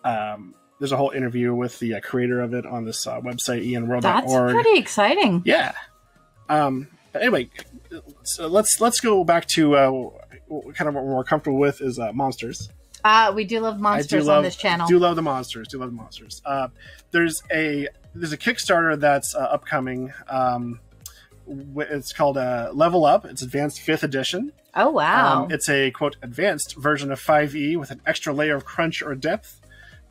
Um, there's a whole interview with the uh, creator of it on this uh, website, enworld.org. That's pretty exciting. Yeah. Um, but anyway, so let's let's go back to uh, kind of what we're more comfortable with is uh, monsters. Uh, we do love I do monsters love on this channel. Do love the monsters. Do love the monsters. Uh, there's a there's a Kickstarter that's uh, upcoming. Um, it's called uh, Level Up. It's Advanced Fifth Edition. oh wow. Um, it's a quote advanced version of 5e with an extra layer of crunch or depth.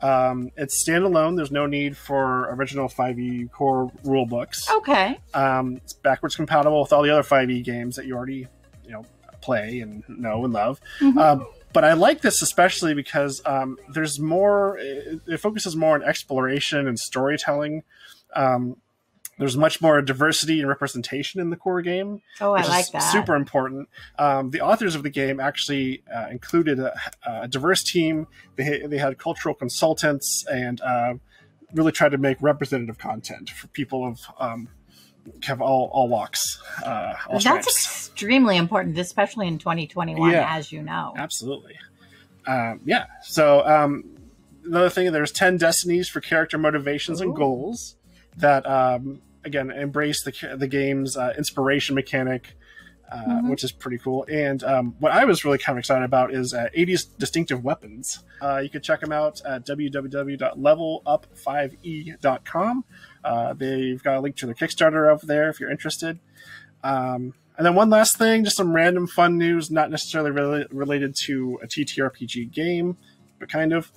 Um, it's standalone. There's no need for original 5e core rule books. okay. Um, it's backwards compatible with all the other 5e games that you already, you know, play and know and love. Mhm. Um, but I like this especially because um, there's more. It, it focuses more on exploration and storytelling. Um, there's much more diversity and representation in the core game. Oh, I like that. Super important. Um, the authors of the game actually uh, included a, a diverse team. They, had- they had cultural consultants and uh, really tried to make representative content for people of have all all walks. Uh, all That's stripes. extremely important, especially in 2021, Yeah. as you know. Absolutely. Um, yeah. So um, another thing, there's ten destinies for character motivations and goals that um, again embrace the the game's uh, inspiration mechanic. Uh, Mhm. Which is pretty cool. And um, what I was really kind of excited about is uh, 80s distinctive weapons. Uh, you can check them out at www.levelup5e.com. Uh, they've got a link to their Kickstarter up there if you're interested. Um, and then one last thing, just some random fun news, not necessarily rela- related to a TTRPG game, but kind of.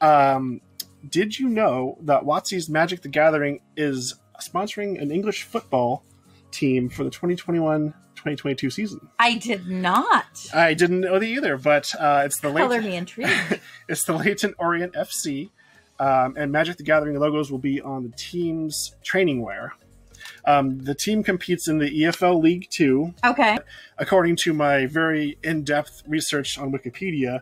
Um, did you know that WotC's Magic the Gathering is sponsoring an English football team for the 2021-2022 season? I did not. I didn't know that either, but uh, it's the Color late, me intrigued. it's the Leyton Orient FC, um, and Magic the Gathering logos will be on the team's training wear. Um, the team competes in the EFL League Two. Okay. According to my very in-depth research on Wikipedia,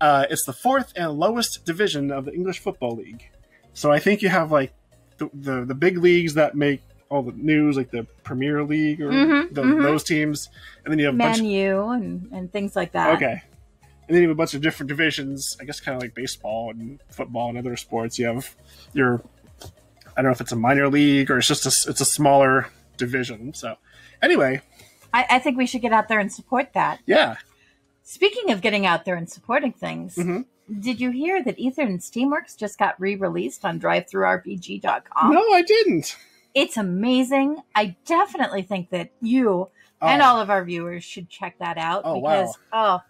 uh, it's the fourth and lowest division of the English Football League. So I think you have like the the, the big leagues that make all the news, like the Premier League or Mhm, tho- mhm. those teams, and then you have a bunch and, and things like that. Okay. And then you have a bunch of different divisions, I guess kind of like baseball and football and other sports. You have your I don't know if it's a minor league or it's just a, it's a smaller division. So anyway, I, I think we should get out there and support that. yeah. Speaking of getting out there and supporting things, Mhm. did you hear that Aether and Steamworks just got re-released on DriveThruRPG.com? No, I didn't. It's amazing. I definitely think that you and Oh. all of our viewers should check that out Oh, wow. because oh,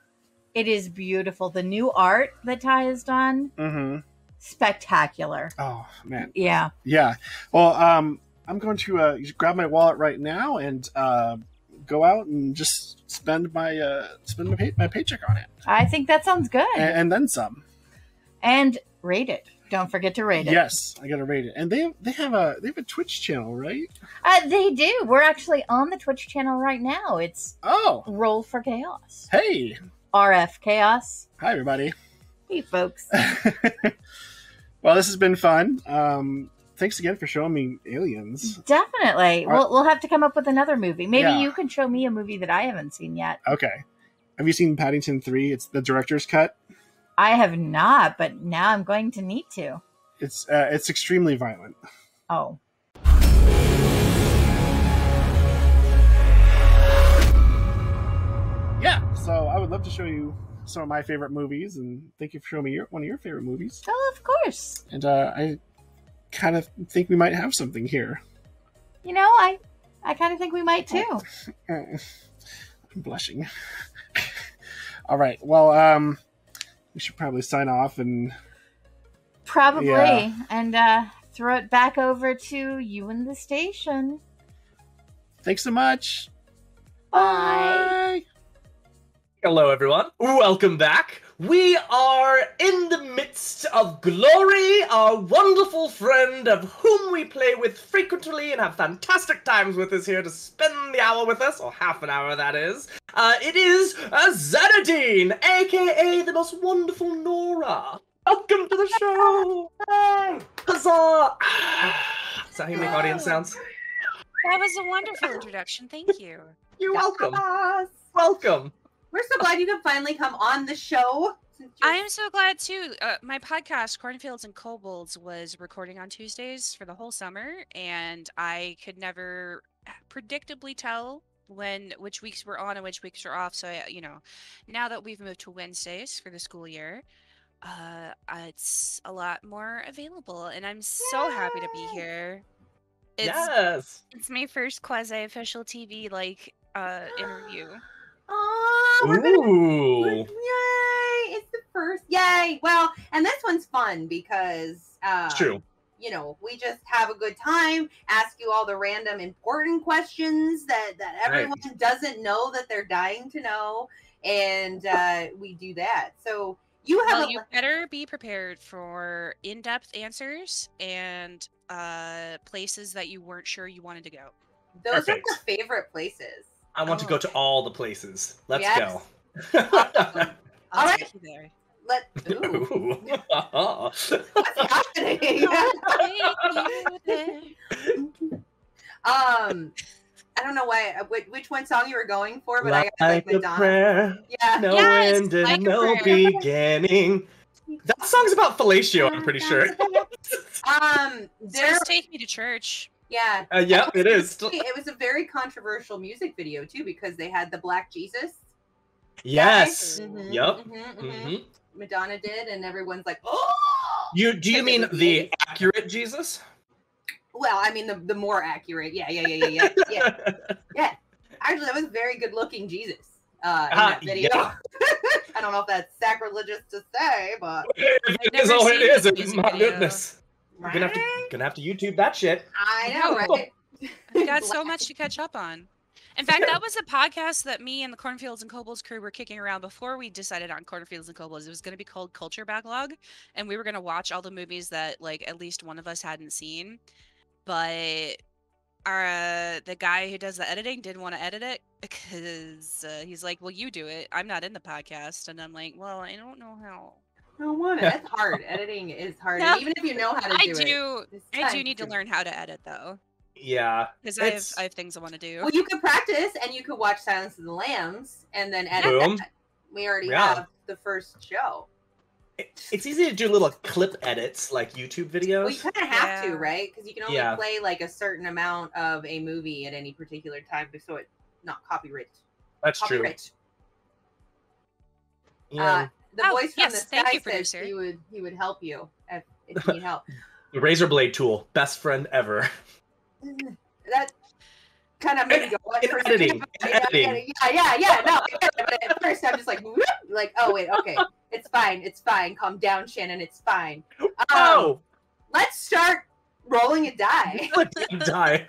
it is beautiful. The new art that Ty has done, Mm-hmm. spectacular. Oh man. Yeah. Yeah. Well, um, I'm going to uh, grab my wallet right now and uh, go out and just spend my uh, spend my, pay- my paycheck on it, I think that sounds good. and, and then some. and rate it. Don't forget to rate it. Yes, I gotta rate it. And they have, they have a they have a Twitch channel, right? Uh, they do. We're actually on the Twitch channel right now. It's Oh, Roll for Chaos. hey, RF Chaos. hi everybody. Hey, folks. well, this has been fun. Um, thanks again for showing me aliens. Definitely. Are- We'll, we'll have to come up with another movie. Maybe Yeah. you can show me a movie that I haven't seen yet. Okay. Have you seen Paddington Three? It's the director's cut. I have not, but now I'm going to need to. It's uh, it's extremely violent. Oh. Yeah. So I would love to show you some of my favorite movies, and thank you for showing me your, one of your favorite movies. Oh, of course. And uh, I kind of think we might have something here. You know, I I kind of think we might too. I'm blushing. All right. Well, um, we should probably sign off and Probably. Yeah. And uh throw it back over to you and the station. thanks so much. Bye. Hello, everyone. Welcome back. We are in the midst of Glory, our wonderful friend of whom we play with frequently and have fantastic times with us here to spend the hour with us, or half an hour that is. Uh, it is uh, Azetidine, aka the most wonderful Nora. Welcome to the show. Hey. Huzzah! Is that how you make audience sounds? That was a wonderful introduction. Thank you. You're welcome. Welcome. We're so glad you could finally come on the show. I am so glad too. Uh, my podcast, Cornfields and Kobolds, was recording on Tuesdays for the whole summer, and I could never predictably tell when which weeks were on and which weeks were off. So I, you know, now that we've moved to Wednesdays for the school year, uh, uh, it's a lot more available, and I'm so happy to be here. It's yes. it's my first quasi official TV like uh interview. Aw, we're gonna Ooh. Yay! It's the first. Yay! Well, and this one's fun because uh, It's true. you know we just have a good time, ask you all the random important questions that that Right. everyone doesn't know that they're dying to know, and uh, we do that. So you have Well, a you better be prepared for in-depth answers and uh places that you weren't sure you wanted to go. those Perfect. are the favorite places. I want to Oh, go to all the places. Let's Yes. go. Awesome. I'll All you there. Let ooh, Ooh. what's happening? Take you there. um, I don't know why uh, which, which one song you were going for, but I got like like a Madonna. prayer, Yeah. no Yes, end and like no beginning. That song's about fellatio, I'm pretty sure. Um, there. Just take me to church. Yeah. Uh, yeah, it is. It was a very controversial music video too because they had the Black Jesus. Yes. Mhm, Yep. mhm, mhm. Mhm. Madonna did, and everyone's like, "Oh!" You do you mean the accurate Jesus? Well, I mean the the more accurate. Yeah, yeah, yeah, yeah, yeah, yeah. yeah. Actually, that was a very good looking Jesus uh, in Ah, that video. yeah. I don't know if that's sacrilegious to say, but If it never is all it seen is, the it- music my video. goodness. We're gonna have to gonna have to YouTube that shit. I know, No. right? I've got so much to catch up on. In fact, that was a podcast that me and the Cornfields and Kobolds crew were kicking around before we decided on Cornfields and Kobolds. It was going to be called Culture Backlog, and we were going to watch all the movies that like at least one of us hadn't seen. But our uh, the guy who does the editing didn't want to edit it because uh, he's like, "Well, you do it. I'm not in the podcast," and I'm like, "Well, I don't know how." I don't want it. That's hard. Editing is hard. No. Even if you know how to I do, do. it, it's I do need to to- learn how to edit though, Yeah. because I have I have things I want to do. Well, you could practice and you could watch Silence of the Lambs and then edit Boom. that. We already Yeah. have the first show. It's easy to do little clip edits like YouTube videos. Well, you kind of have to, right? Because you can only Yeah. play like a certain amount of a movie at any particular time, so it's not copyright. That's true. Yeah. Uh, the Oh, voice from yes, the thank sky you, says producer. he would he would help you if, if you need help. the razor blade tool, best friend ever. that kind of made me go what in for editing, in Yeah, editing. Yeah, yeah, yeah. No, I get it, but at first I'm just like, whoop, like, oh wait, okay, it's fine, it's fine. Calm down, Shannon. It's fine. Um, Oh, let's start rolling a die. die.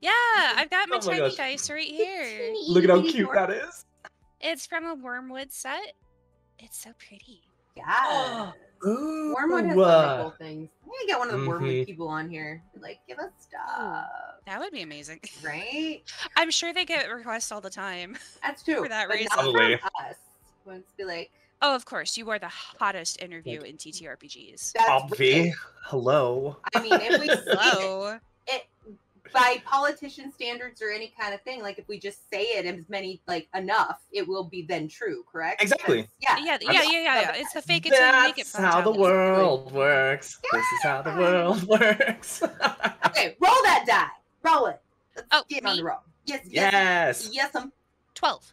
Yeah, I've got my Oh my tiny gosh. dice right here. Look at how cute that is. It's from a Wyrmwood set. It's so pretty. Yeah. Ooh, Wyrmwood has a lot of uh, cool things. We need to get one of the Wyrmwood Mhm. people on here. Like, give us stuff, That would be amazing. right? I'm sure they get requests all the time. That's true. For that but reason. not from Probably. us. Let's be like, Oh, of course. You are the hottest interview in TTRPGs. Obvi. Hello. I mean, if we Hello. It by politician standards or any kind of thing, like if we just say it as many like enough, it will be then true, correct? Exactly. Because- Yeah, yeah, yeah, yeah, yeah. It's the fake it till you make it That's how the world works. This is how the world works. Okay, roll that die. Roll it. Let's Oh, get on me? the roll. Yes, yes, yes. yes. Um. 12.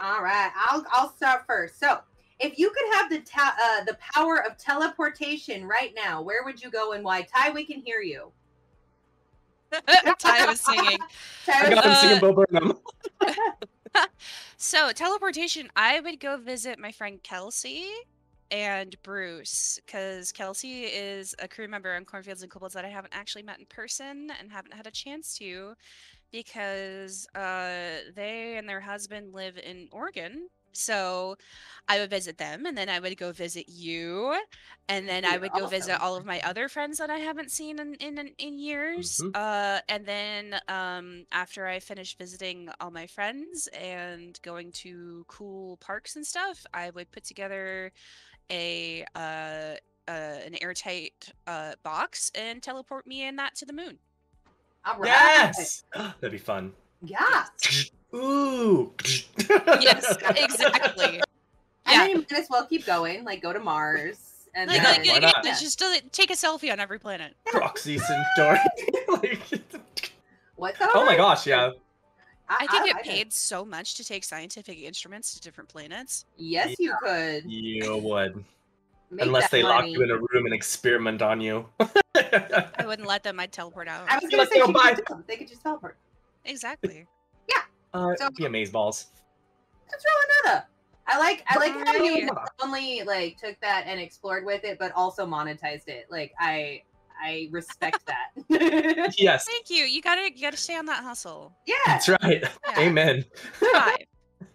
All right, I'll I'll start first. So, if you could have the ta- uh, the power of teleportation right now, where would you go and why? Ty, we can hear you. Ty was singing. I was got him Uh, singing Bo Burnham. So, teleportation, I would go visit my friend Kelsey and Bruce because Kelsey is a crew member on Cornfields and Kobolds that I haven't actually met in person and haven't had a chance to because uh, they and their husband live in Oregon. So I would visit them and then I would go visit you and then I You're would go visit all of my other friends that I haven't seen in in, in- in years. Mhm. Uh, and then um, after I finish visiting all my friends and going to cool parks and stuff, I would put together a uh, uh, an airtight uh, box and teleport me and that to the moon. All right. Yes. That'd be fun. Yeah. Ooh. Yes, exactly. And Yeah. then you might as well keep going, like go to Mars. And Like, Yeah, like, why like, not? just to take a selfie on every planet. Proxy Centauri. like, what's oh my gosh, yeah. I could get like it. paid so much to take scientific instruments to different planets. Yes, you could. You would. Make Unless that they lock you in a room and experiment on you. I wouldn't let them. I'd teleport out. I was gonna say "Yo, could do- they could just teleport. Exactly. Uh, So- be amazeballs. Let's roll another. I like I like how you not only like took that and explored with it, but also monetized it. Like I I respect that. Yes, Thank you. You gotta you gotta stay on that hustle. yeah. that's right. Yeah. Amen. Five.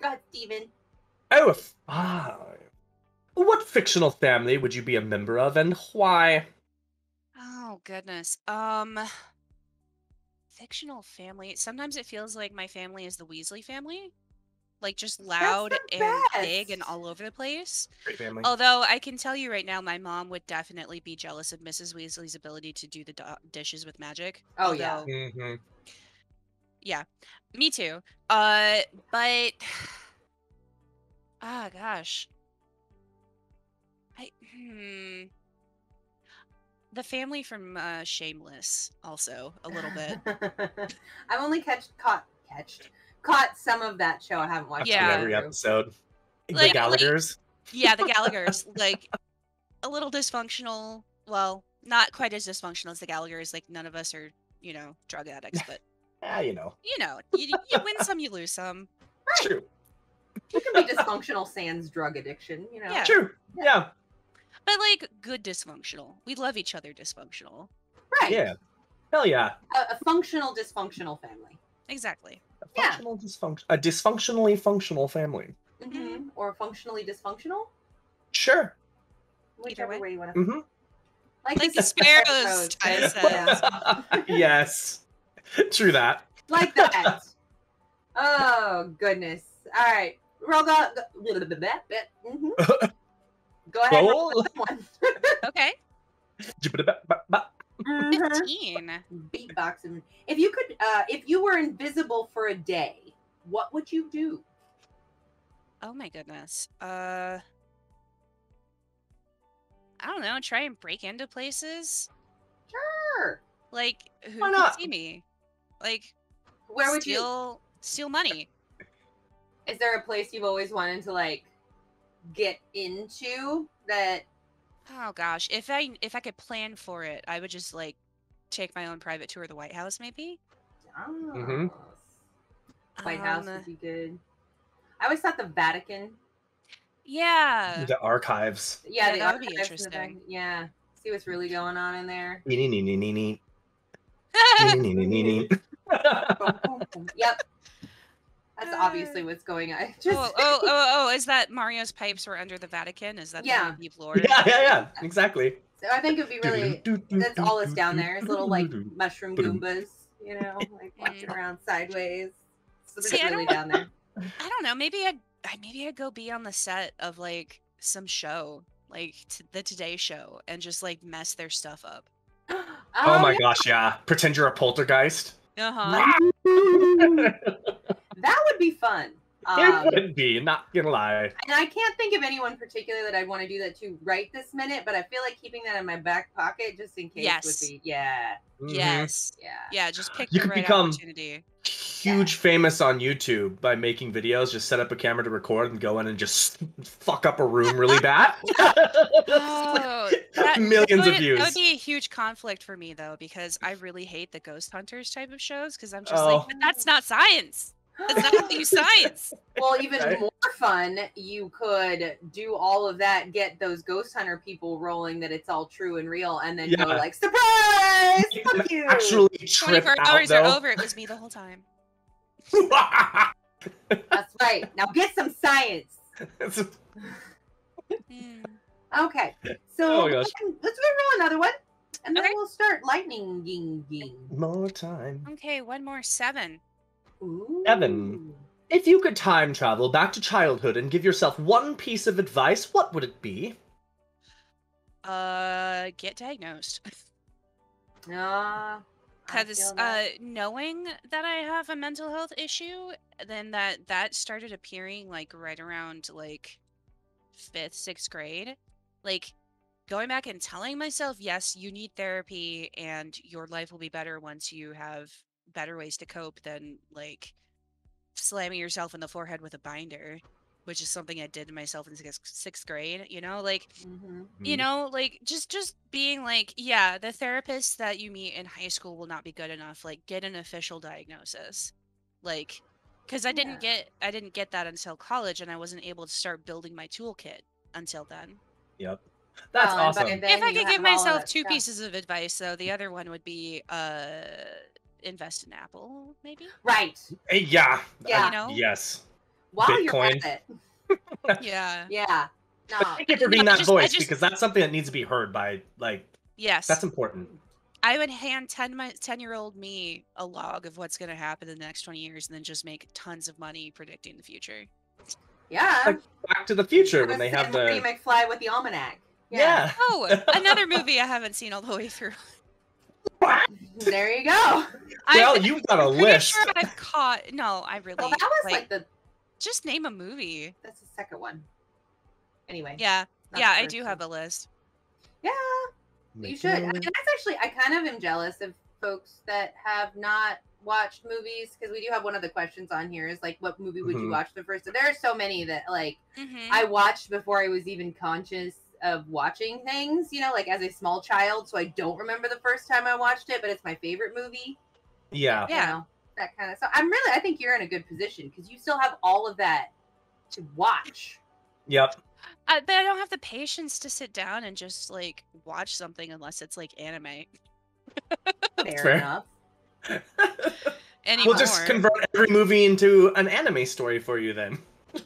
Go ahead, Steven. Oh, a five. What fictional family would you be a member of and why? Oh goodness. Um fictional family. Sometimes it feels like my family is the Weasley family. Like just loud the and big and all over the place. Great family. Although I can tell you right now, my mom would definitely be jealous of Mrs. Weasley's ability to do the do- dishes with magic. Oh, yeah. Although- hmm yeah, me too. Uh, but ah, gosh, I hmm. The family from uh, Shameless, also a little bit. I've only catch caught catched caught some of that show. I haven't watched. Yeah. Every episode. Like- the like- Gallagher's. yeah, the Gallagher's, like a little dysfunctional. Well, not quite as dysfunctional as the Gallagher's. Like none of us are, you know, drug addicts, but Yeah, you know. you know, you, you win some, you lose some. It's true. It can be dysfunctional sans drug addiction. You know. Yeah. True. Yeah. But like good dysfunctional. We love each other dysfunctional. Right. Yeah. Hell yeah. A, a functional dysfunctional family. Exactly. A Yeah. functional dysfunction. A dysfunctionally functional family. hmm Or functionally dysfunctional. Sure. Whichever way. way. you want to. hmm Like, Like the sparrows, Ty says. yes. True that. like that. oh goodness! All right, roll go. go mm-hmm. Go ahead. Roll Roll. one. Okay. Mhm. 15. Beatboxing. If you could, uh, if you were invisible for a day, what would you do? Oh my goodness. Uh I don't know, try and break into places. Sure. Like who Why can not? see me? Like Where would you? steal steal money. Is there a place you've always wanted to like get into that? Oh gosh. If I if I could plan for it, I would just like take my own private tour of the White House maybe. Mhm. White House Um, would be good. I always thought the Vatican. Yeah. the archives. Yeah, Yeah, the that would be archives and the interesting. Yeah, see what's really going on in there. Nee, nee, nee, nee, nee, nee. Nee, nee, nee, nee, nee. Boom, boom, boom. Yep. That's obviously what's going on. Just Oh, oh, oh, oh! Is that Mario's pipes were under the Vatican? Is that Yeah. deep- deep lore? Yeah, yeah, yeah. Exactly. So I think it'd be really that's all that's down there. It's little like mushroom goombas, you know, like walking around sideways. So See, I really don't- down there. I don't know. Maybe I'd maybe I'd go be on the set of like some show, like t- the Today Show, and just like mess their stuff up. Oh, my gosh, yeah. Pretend you're a poltergeist. Uh huh. That would be fun. Um, it would be, not gonna lie. and I can't think of anyone particular that I'd want to do that to right this minute, but I feel like keeping that in my back pocket just in case Yes. would be yeah. Yes. Yeah. Yeah. Just pick You the could right become- opportunity. Huge famous on YouTube by making videos, just set up a camera to record and go in and just fuck up a room really bad. Oh, that, Millions that of views. That would be a huge conflict for me though, because I really hate the ghost hunters type of shows. Because I'm just Oh. like, but that's not science. That's not how you science. Well, even Right. more fun, you could do all of that, get those ghost hunter people rolling that it's all true and real, and then go Yeah. like, surprise! Fuck you! Actually trip 24 out hours though. are over. It was me the whole time. That's right. Now get some science. Hmm. Okay, so Oh my gosh. let's roll another one, and then we'll start lightning ging ging. More time. Okay, one more seven. Evan, if you could time travel back to childhood and give yourself one piece of advice, what would it be? Uh, get diagnosed. Uh, Because uh, knowing that I have a mental health issue, then that that started appearing like right around like fifth, sixth grade. Like going back and telling myself, yes, you need therapy, and your life will be better once you have better ways to cope than like slamming yourself in the forehead with a binder, which is something I did to myself in sixth, sixth grade. You know, like you Mhm. know like just just being like yeah the therapist that you meet in high school will not be good enough like get an official diagnosis like because i didn't get i didn't get that until college and i wasn't able to start building my toolkit until then Yep. That's Well, awesome. if i could give have all of myself two stuff. pieces of advice though the other one would be uh invest in apple maybe Right. Yeah. Yeah. I- You know? Yes. While Bitcoin. you're at it. yeah Yeah. No. Thank you for being No, that just- voice just- because that's something that needs to be heard by like yes that's important. I would hand 10 my 10 year old me a log of what's going to happen in the next 20 years and then just make tons of money predicting the future. Yeah. Back to the future when they have the. Marty the McFly with the almanac. yeah. Oh, another movie I haven't seen all the way through. There you go. Well, I'm you've got a pretty list. Sure I've caught. No, I really. Well, that was like, like, the just name a movie. that's the second one. Anyway. Yeah, yeah, I do one. have a list. Yeah. You should. I mean, that's actually I kind of am jealous of folks that have not watched movies because we do have one of the questions on here is like, what movie would you Mhm. watch the first? So there are so many that like Mhm. I watched before I was even conscious of watching things. You know, like as a small child, so I don't remember the first time I watched it, but it's my favorite movie. Yeah. You know, that kind of. So I'm really, I think you're in a good position because you still have all of that to watch. Yep. I, but I don't have the patience to sit down and just like watch something unless it's like anime Fair, Fair. enough. anymore. We'll just convert every movie into an anime story for you then.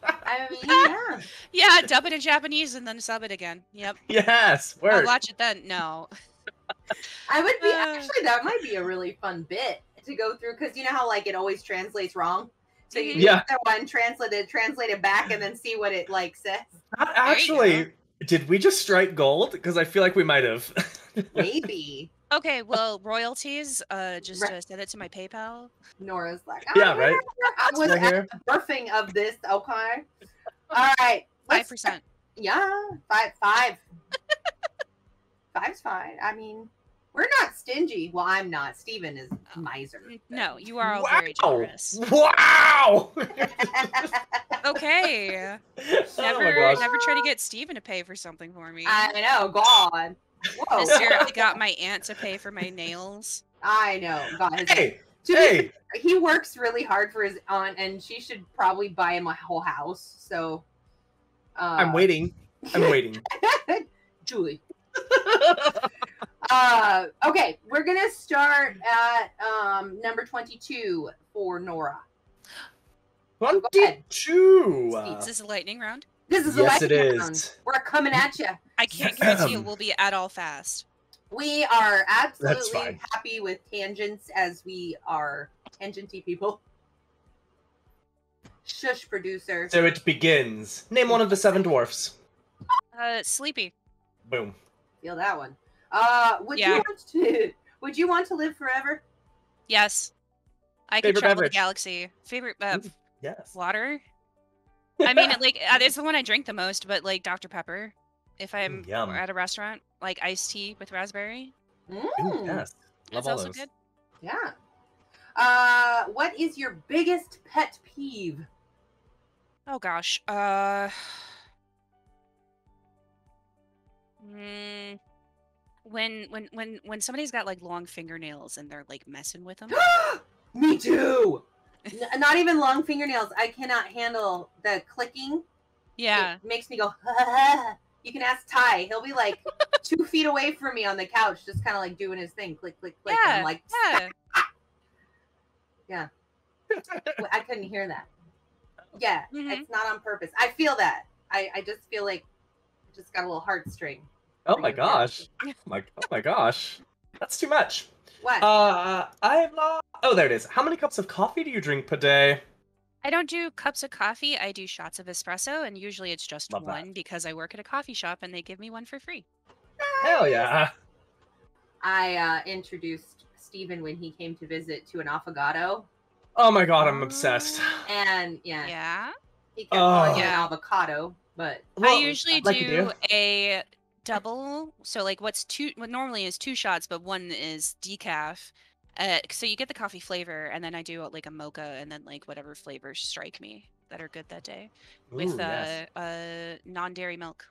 I mean, yeah. yeah, dub it in Japanese and then sub it again. Yep. Yes. I'll watch it then. No. I would be Uh. actually that might be a really fun bit to go through because you know how like it always translates wrong. So you Mhm. do Yeah. that one translate it, translate it back, and then see what it like says. Not actually, did we just strike gold? Because I feel like we might have. Maybe Okay, well, royalties. Uh, just Right. uh, send it to my PayPal. Nora's like, Yeah, "Oh, right. I was Right at here. the birthing of this. Okay, all right. Five let's- percent. Yeah, five, five. Five's fine. I mean, we're not stingy. Well, I'm not. Steven is a miser. No, you are all wow. very generous. Wow. Okay. oh my Never, gosh. never try to get Steven to pay for something for me. I know. God. Whoa. This year, I got my aunt to pay for my nails. I know. God. his- Hey, To be hey. fair, he works really hard for his aunt, and she should probably buy him a whole house. So, uh, I'm waiting. I'm waiting. Julie. uh, okay, we're gonna start at um, number twenty-two for Nora. Twenty-two. Is this a lightning round? This is Yes, a it lightning is. round. We're coming at you. I can't guarantee it will be at all fast. We are absolutely happy with tangents as we are tangenty people. Shush, producer. So it begins. Name one of the seven dwarfs. Uh, sleepy. Boom. Feel that one. Uh, would Yeah. you want to? Would you want to live forever? Yes. I could travel beverage? the galaxy. Favorite uh, Yes. water. I mean, like uh, it's the one I drink the most, but like Dr Pepper. If I'm yum. at a restaurant, like iced tea with raspberry. Ooh, Mm, yes. Love That's all also those. good. Yeah. Uh, what is your biggest pet peeve? Oh gosh. Uh. Mm, when when when when somebody's got like long fingernails and they're like messing with them. Me too. N- not even long fingernails. I cannot handle the clicking. Yeah. It makes me go. you can ask Ty. He'll be like two feet away from me on the couch, just kind of like doing his thing. Click, click, click. and Yeah. I'm like, yeah. yeah. I couldn't hear that. Yeah, Mhm. it's not on purpose. I feel that. I, I just feel like I just got a little heartstring. Oh my gosh. Oh my, oh my gosh. That's too much. What? Uh, I'm not. Oh, there it is. How many cups of coffee do you drink per day? I don't do cups of coffee. I do shots of espresso, and usually it's just Love that. one because I work at a coffee shop and they give me one for free. Hell yeah. I uh, introduced Stephen when he came to visit to an affogato. Oh my god, I'm obsessed. And yeah, Yeah. he kept calling it Oh. an avocado, but I usually like do do. a double. So like what's two what normally is two shots, but one is decaf. Uh, so you get the coffee flavor, and then I do like a mocha, and then like whatever flavors strike me that are good that day, with Ooh, uh, yes. uh non-dairy milk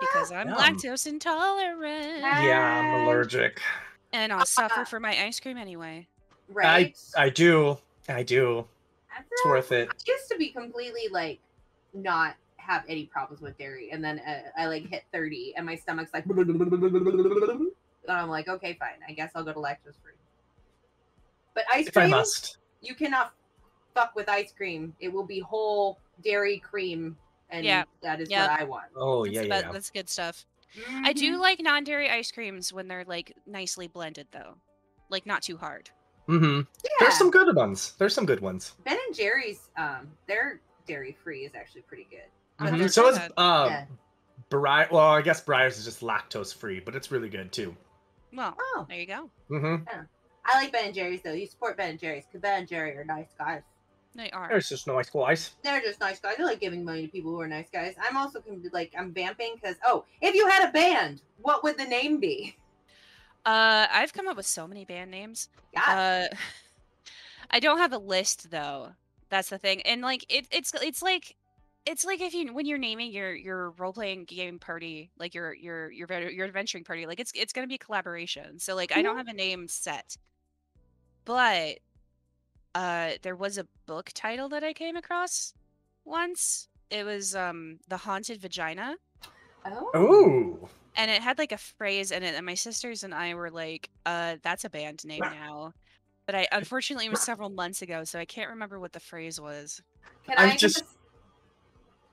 because I'm Yum. lactose intolerant, Yeah, I'm allergic. and I'll suffer for my ice cream anyway. right. I I do. I do. It's worth it. I used to be completely like not have any problems with dairy, and then uh, I like hit thirty, and my stomach's like, and I'm like, okay, fine, I guess I'll go to lactose free. But ice If I cream, must. you cannot fuck with ice cream. It will be whole dairy cream, and Yeah. that is Yep. what I want. Oh That's yeah, the yeah. That's good stuff. I do like non-dairy ice creams when they're like nicely blended, though, like not too hard. Mm-hmm. Yeah. There's some good ones. There's some good ones. Ben and Jerry's, um, their dairy free is actually pretty good. I've Mhm. So tried is uh, Yeah. Bri- Well, I guess Breyers is just lactose free, but it's really good too. Well, Oh, there you go. Mm-hmm. I like Ben and Jerry's though. You support Ben and Jerry's because Ben and Jerry are nice guys. They are. There's just nice guys. They're just nice guys. I like giving money to people who are nice guys. I'm also like I'm vamping because oh, if you had a band, what would the name be? Uh, I've come up with so many band names. Yeah. Uh, I don't have a list though. That's the thing, and like it, it's it's like it's like if you when you're naming your your role playing game party, like your your your your adventuring party, like it's it's gonna be a collaboration. So like I don't have a name set, but uh, there was a book title that I came across once. It was um the haunted vagina oh. Ooh. and it had like a phrase in it and my sisters and i were like uh that's a band name now but i unfortunately it was several months ago so i can't remember what the phrase was Can I'm I just- just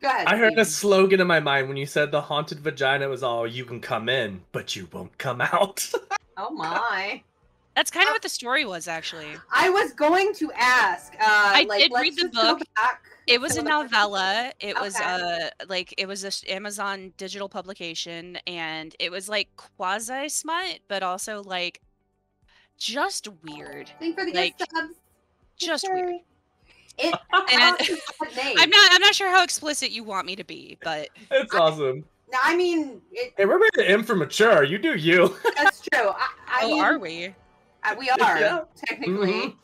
go ahead? I heard a slogan in my mind when you said the haunted vagina was all you can come in, but you won't come out. Oh my! that's kind of what the story was actually I was going to ask. Uh, I like, did let's read the book. it was a novella it was Okay. uh like it was a s- amazon digital publication and it was like quasi smut but also like just weird Thank for the like, gift subs. just weird It, And- i'm not i'm not sure how explicit you want me to be but It's awesome. No, I mean, it, Hey, we're rated M for mature. You do you. that's true. I, I oh mean, are we uh, we are Yeah. technically. Mhm.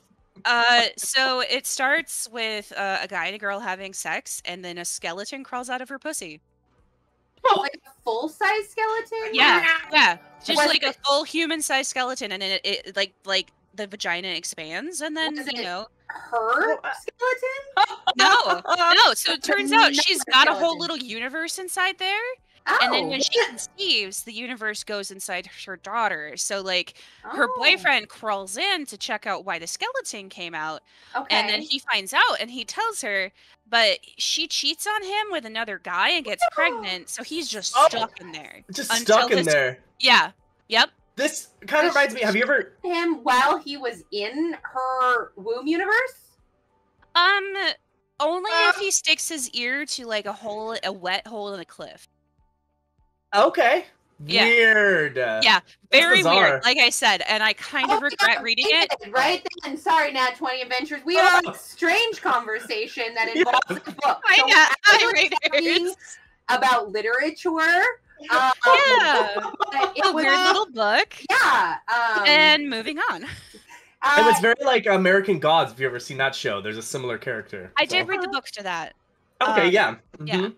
Uh, so it starts with uh, a guy and a girl having sex, and then a skeleton crawls out of her pussy. Like a full size skeleton. Yeah, yeah, just Was like a full human-sized skeleton, and then it, it like like the vagina expands, and then Was you it- know, Her skeleton. Oh, no, no. So it turns out she's got a whole little universe inside there, And then Oh, when she conceives, the universe goes inside her daughter. So like her Oh, boyfriend crawls in to check out why the skeleton came out, Okay. and then he finds out and he tells her, but she cheats on him with another guy and gets pregnant. So he's just Oh. stuck in there. Just stuck in his- there. Yeah. Yep. This kind of reminds me. Have you ever? him while he was in her womb universe? Um, only if Uh. he sticks his ear to like a hole, a wet hole in a cliff. Okay. Yeah. Weird. Yeah, very weird. Like I said, and I kind of Oh, regret yeah, reading it. Right then, sorry, Nat Twenty Adventures. We are on a strange conversation that involves a book. I So know, I I was read about literature. Um, Yeah. but it A was weird little book. yeah. Um, and moving on. uh, And it's very like American Gods. If you ever seen that show, there's a similar character. I so- did read the book to that. Okay, um, yeah. yeah. mhm.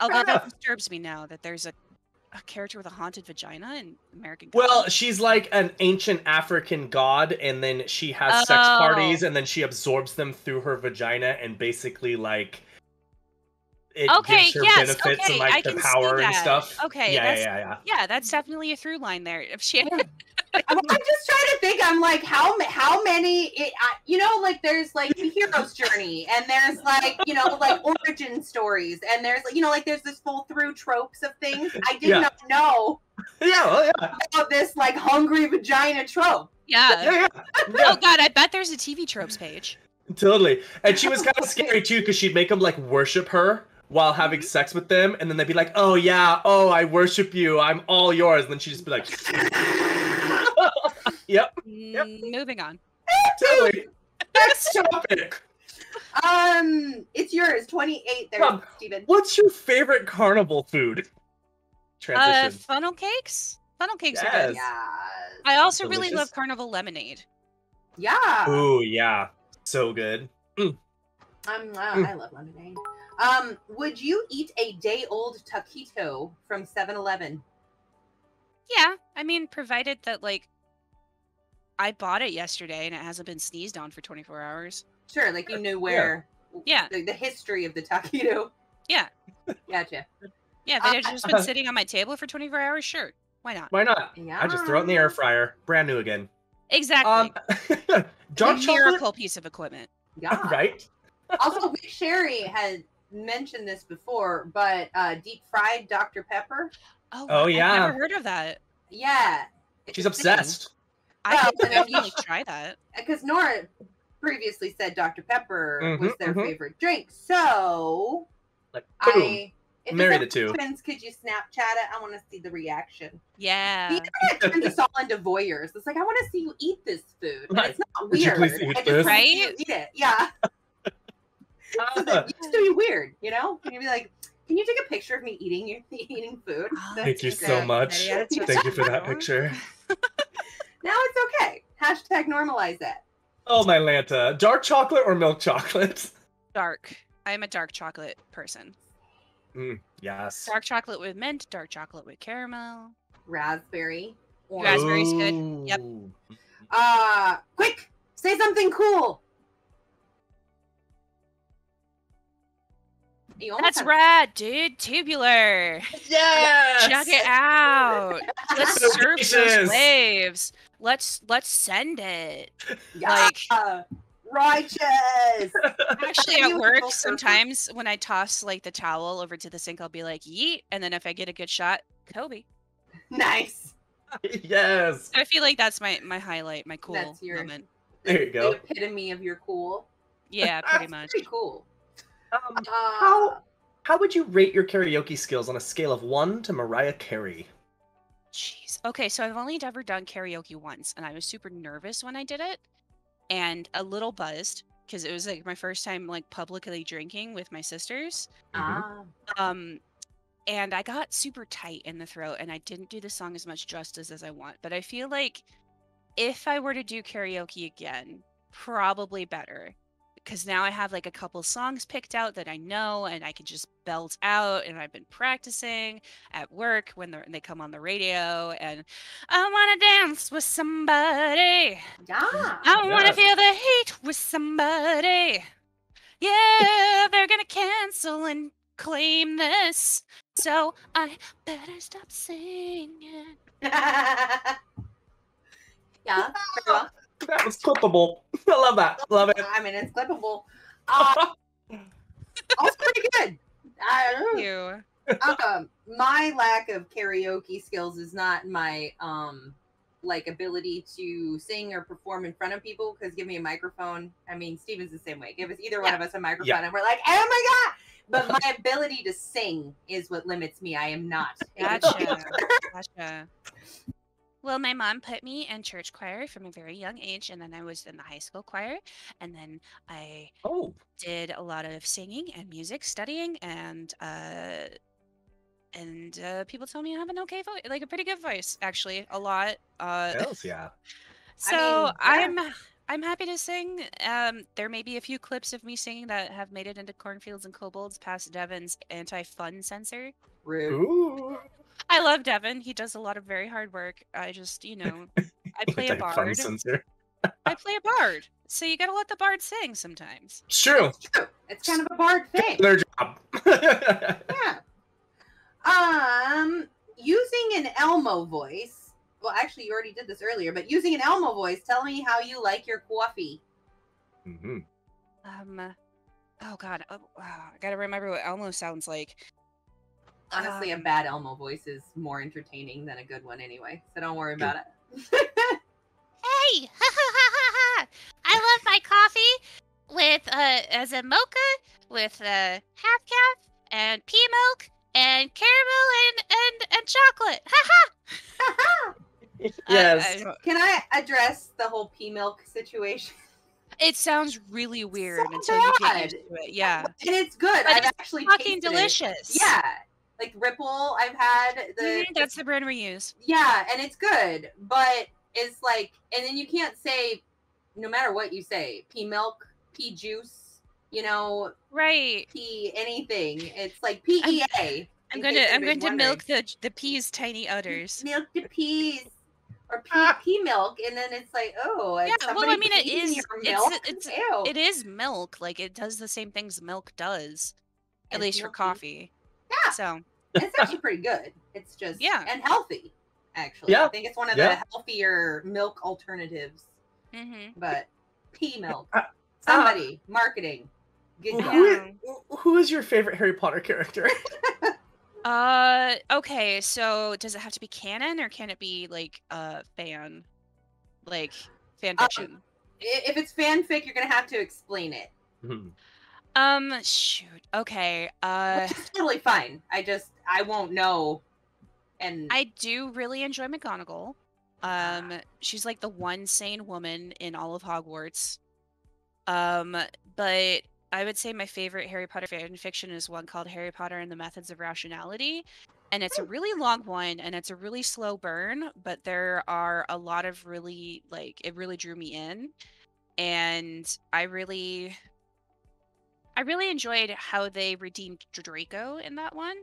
Although that disturbs me now that there's a, a character with a haunted vagina in American Well, she's like an ancient African god, and then she has sex parties, Oh. and then she absorbs them through her vagina, and basically like it Okay, gives her yes, benefits okay, and like I the can see power and that. stuff. Okay, yeah, that's- yeah, yeah, yeah, that's definitely a through line there. If she, I'm I'm just trying to think. I'm like, how how many? It, I, you know, like there's like the hero's journey, and there's like you know like origin stories, and there's you know like there's this full through tropes of things. I did Yeah. not know yeah. Yeah, well, yeah, about this like hungry vagina trope. yeah. yeah, yeah. Oh god, I bet there's a TV tropes page. Totally. And she was kind of scary too because she'd make them like worship her while having Mm-hmm. sex with them. And then they'd be like, oh, yeah, oh, I worship you. I'm all yours. And then she'd just be like, yep, Mm, Moving on. totally. Next topic. Um, it's yours. Twenty eight there, Rob, Steven. What's your favorite carnival food? Uh, funnel cakes. Funnel cakes are good. Yes. Yeah. I also really love carnival lemonade. Yeah. Ooh, yeah. So good. Um, uh, I love lemonade. Um, would you eat a day old taquito from 7-Eleven? Yeah, I mean, provided that like I bought it yesterday and it hasn't been sneezed on for 24 hours. Sure, like you knew where. Yeah. The, the history of the taquito. Yeah. Gotcha. Yeah, if it had Uh, just been sitting on my table for 24 hours, sure. Why not? Why not? Yeah. I just throw it in the air fryer. Brand new again. Exactly. Um, dark a chocolate, miracle piece of equipment. Yeah. right? also, Wick Sherry had mentioned this before, but uh, deep fried Dr. Pepper. Oh, Oh, I've yeah. never heard of that. Yeah. She's obsessed. I Well, could and you- definitely try that. Because Nora previously said Dr. Pepper was Mhm, their mhm. favorite drink. So Like, boom. I. If Marry the two. happens, could you Snapchat it? I want to see the reaction. Yeah. The internet turns us all into voyeurs. It's like I want to see you eat this food. And Right. it's not Would you weird. please eat I just this? wanna Right? Eat it. Yeah. it used to be weird, you know? Can you be like, can you take a picture of me eating your eating food? Oh, That's Thank you okay. so much. Yeah, Thank you for that picture. Now it's okay. Hashtag normalize that. Oh my Lanta. Dark chocolate or milk chocolate? Dark. I am a dark chocolate person. Mm, yes. Dark chocolate with mint, dark chocolate with caramel. Raspberry. Orange. Raspberry's good. Yep. Ooh. Uh, quick, say something cool. That's have- rad, dude. Tubular. Yes. Check it out. Let's surf those waves. Let's let's send it. Yeah, Like righteous. actually You at work go surfing. sometimes when I toss like the towel over to the sink, I'll be like, yeet, and then if I get a good shot, Kobe. nice. yes. I feel like that's my my highlight, my cool That's your- moment. There you go. The epitome of your cool. Yeah, pretty That's much. Pretty cool. Um, Uh, how how would you rate your karaoke skills on a scale of one to Mariah Carey? Jeez. Okay, so I've only ever done karaoke once, and I was super nervous when I did it, and a little buzzed because it was like my first time like publicly drinking with my sisters. ah, Um, and I got super tight in the throat, and I didn't do the song as much justice as I want. But I feel like if I were to do karaoke again, probably better. Because now I have like a couple songs picked out that I know and I can just belt out, and I've been practicing at work when they're, come on the radio. And I want to dance with somebody. yeah. I want to feel the heat with somebody. Yeah, they're gonna cancel and claim this, so I better stop singing. yeah, well. That was clippable. I love that. Love it. I mean, it's clippable. Uh, also pretty good. I don't know. You. um, my lack of karaoke skills is not my um like ability to sing or perform in front of people because give me a microphone. I mean, Steven's the same way. Give us either one of us a microphone, Yeah. and we're like, oh my god. But my ability to sing is what limits me. I am not. able to Gotcha. gotcha. Well, my mom put me in church choir from a very young age, and then I was in the high school choir, and then I Oh, did a lot of singing and music studying, and uh, and uh, people tell me I have an okay voice, like a pretty good voice, actually, a lot. Uh, hells yeah. so mean, yeah. I'm I'm happy to sing. Um, there may be a few clips of me singing that have made it into cornfields and kobolds past Devin's anti-fun censor. Rude. Ooh. I love Devin. He does a lot of very hard work. I just, you know, I play a bard. I play a bard. So you gotta let the bard sing sometimes. It's true. True. It's kind of a bard thing. Their job. Yeah. Um, using an Elmo voice. Well, actually, you already did this earlier, but using an Elmo voice, tell me how you like your coffee. hmm Um, oh god, oh, wow, I gotta remember what Elmo sounds like. Honestly, a bad Elmo voice is more entertaining than a good one anyway, so don't worry about it. Hey, I love my coffee with uh as a mocha with uh half calf and pea milk and caramel and and and chocolate. Ha Yes. I- I- Can I address the whole pea milk situation? it sounds really weird So until you get bad. used to it. Yeah, And it's good. But I've it's actually fucking tasted it. delicious. Yeah. Like Ripple, I've had the Mhm, that's the brand we use. Yeah, and it's good, but it's like, and then you can't say, no matter what you say, pea milk, pea juice, you know, Right. pea anything. It's like PEA. I'm in going to I'm going to wondering. milk the the peas tiny udders. milk the peas or pea, pea milk, and then it's like, oh, Yeah, it's well, I mean, it eating is. your It's milk? it's Ew. it is milk. Like it does the same things milk does, at And least for milky. coffee. Yeah. So it's actually pretty good. It's just Yeah. and healthy. Actually, Yeah. I think it's one of Yeah. the healthier milk alternatives. hmm But pea milk. Uh, Somebody marketing. Good job. Who, who is your favorite Harry Potter character? Uh, okay. So does it have to be canon or can it be like uh fan, like fan Um, fiction? I- If it's fanfic, you're gonna have to explain it. Hmm. Um, shoot. Okay. Uh, Which is totally fine. I just I won't know. And I do really enjoy McGonagall. Um, she's like the one sane woman in all of Hogwarts. Um, but I would say my favorite Harry Potter fan fiction is one called Harry Potter and the Methods of Rationality. And it's a really long one and it's a really slow burn, but there are a lot of really like it really drew me in. And I really I really enjoyed how they redeemed Draco in that one.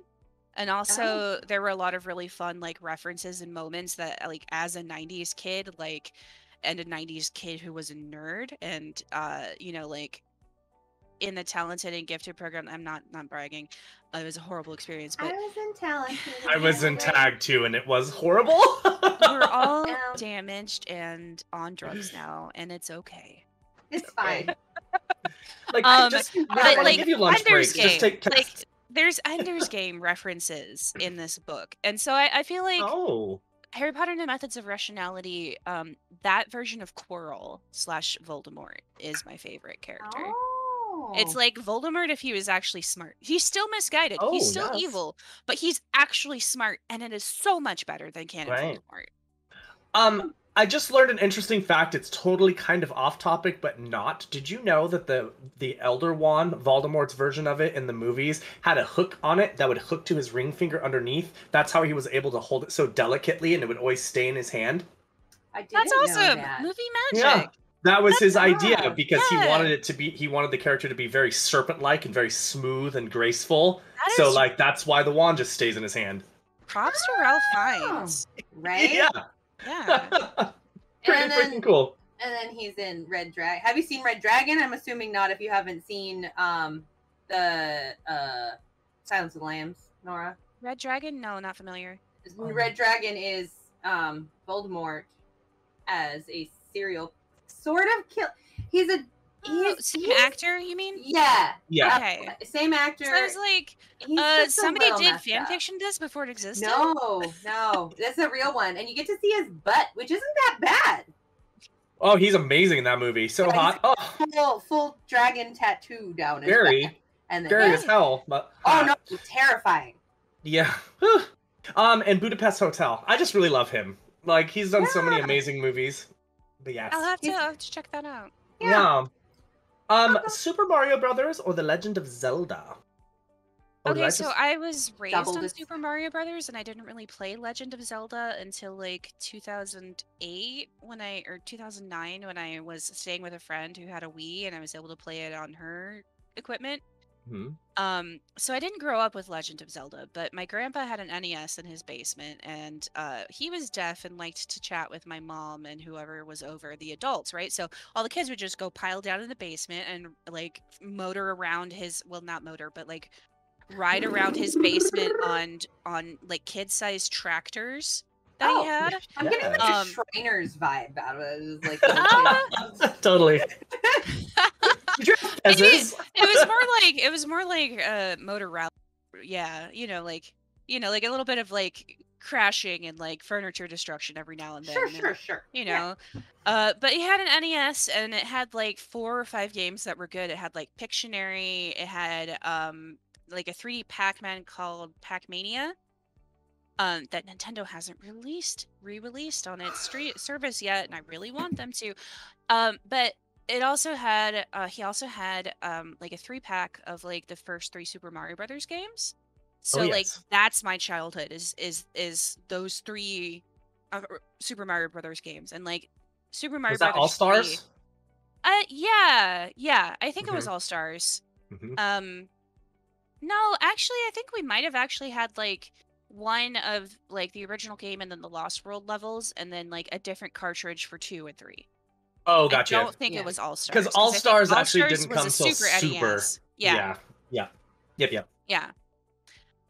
And also there were a lot of really fun like references and moments that like as a 90s kid like and a 90s kid who was a nerd and uh you know like in the talented and gifted program I'm not not bragging. It was a horrible experience, but I was in talented. I was in anyway. tag too, and it was horrible. we're all Um, damaged and on drugs now and it's okay. It's fine. like, Um, just, but, like, give you lunch Ender's breaks. Just Game, take like there's Ender's Game references in this book. And so I, I feel like oh, Harry Potter and the Methods of Rationality, um, that version of Quirrell slash Voldemort is my favorite character. Oh. It's like Voldemort if he was actually smart. He's still misguided. Oh, he's still yes. evil, but he's actually smart, and it is so much better than canon Right. Voldemort. Um, I just learned an interesting fact. It's totally kind of off topic, but not. Did you know that the the Elder Wand, Voldemort's version of it in the movies, had a hook on it that would hook to his ring finger underneath? That's how he was able to hold it so delicately, and it would always stay in his hand. I didn't That's know awesome. that. Movie Yeah. That was his That's idea rad. because Yeah. he wanted it to be he wanted the character to be very serpent-like and very smooth and graceful. That so is- like that's why the wand just stays in his hand. Props to Ralph Fiennes. Oh, right? Yeah. Yeah. Pretty And then- freaking cool. And then he's in Red Dragon. Have you seen Red Dragon? I'm assuming not if you haven't seen um the uh Silence of the Lambs, Nora. Red Dragon? No, not familiar. Red Dragon is um Voldemort as a serial sort of kill. He's a Oh, he's, same he's- actor, you mean? Yeah. Yeah. Okay. Same actor. So I was like, uh, somebody did messed fan up. fiction this before it existed. No, no, that's a real one, and you get to see his butt, which isn't that bad. Oh, he's amazing in that movie. So Yeah, hot. Oh, Full, full dragon tattoo down his Very. back, and then scary yeah. as hell. But Oh hot. no, terrifying. Yeah. um, and Budapest Hotel. I just really love him. Like he's done so many amazing movies. But yes. I'll have to, I'll have to check that out. Yeah. Um, Super Mario Brothers or The Legend of Zelda? Or Okay, so I was raised on it. Super Mario Brothers, and I didn't really play Legend of Zelda until like 2008 when I or 2009 when I was staying with a friend who had a Wii, and I was able to play it on her equipment. Hmm. Um, so I didn't grow up with Legend of Zelda, but my grandpa had an NES in his basement, and uh, he was deaf and liked to chat with my mom and whoever was over, the adults, right? So all the kids would just go pile down in the basement and like motor around his, well, not motor, but like ride around his basement on on like kid-sized tractors that Oh, he had. I'm getting like Um, a Shriners vibe out of it. It was like Ah! totally. As it was more like it was more like uh motor rally yeah you know like you know like a little bit of like crashing and like furniture destruction every now and then sure, and, sure, sure. you Yeah. know uh but he had an nes and it had like four or five games that were good it had like pictionary it had um like a 3d pac-man called pac-mania um that nintendo hasn't released re-released on its street service yet and i really want them to um but it also had uh he also had um like a three pack of like the first three super mario brothers games so like yes. that's my childhood is is is those three uh, super mario brothers games and like super mario Was that brothers All Stars? uh yeah yeah i think it was all stars Mhm. um no actually i think we might have actually had like one of like the original game and then the lost world levels and then like a different cartridge for two and three Oh, gotcha. I gotcha. don't think Yeah. it was All Stars. Because All Stars actually All-Stars didn't was come a till Super Super. NES. Yeah. Yeah. Yeah. Yep. Yep. Yeah. Um,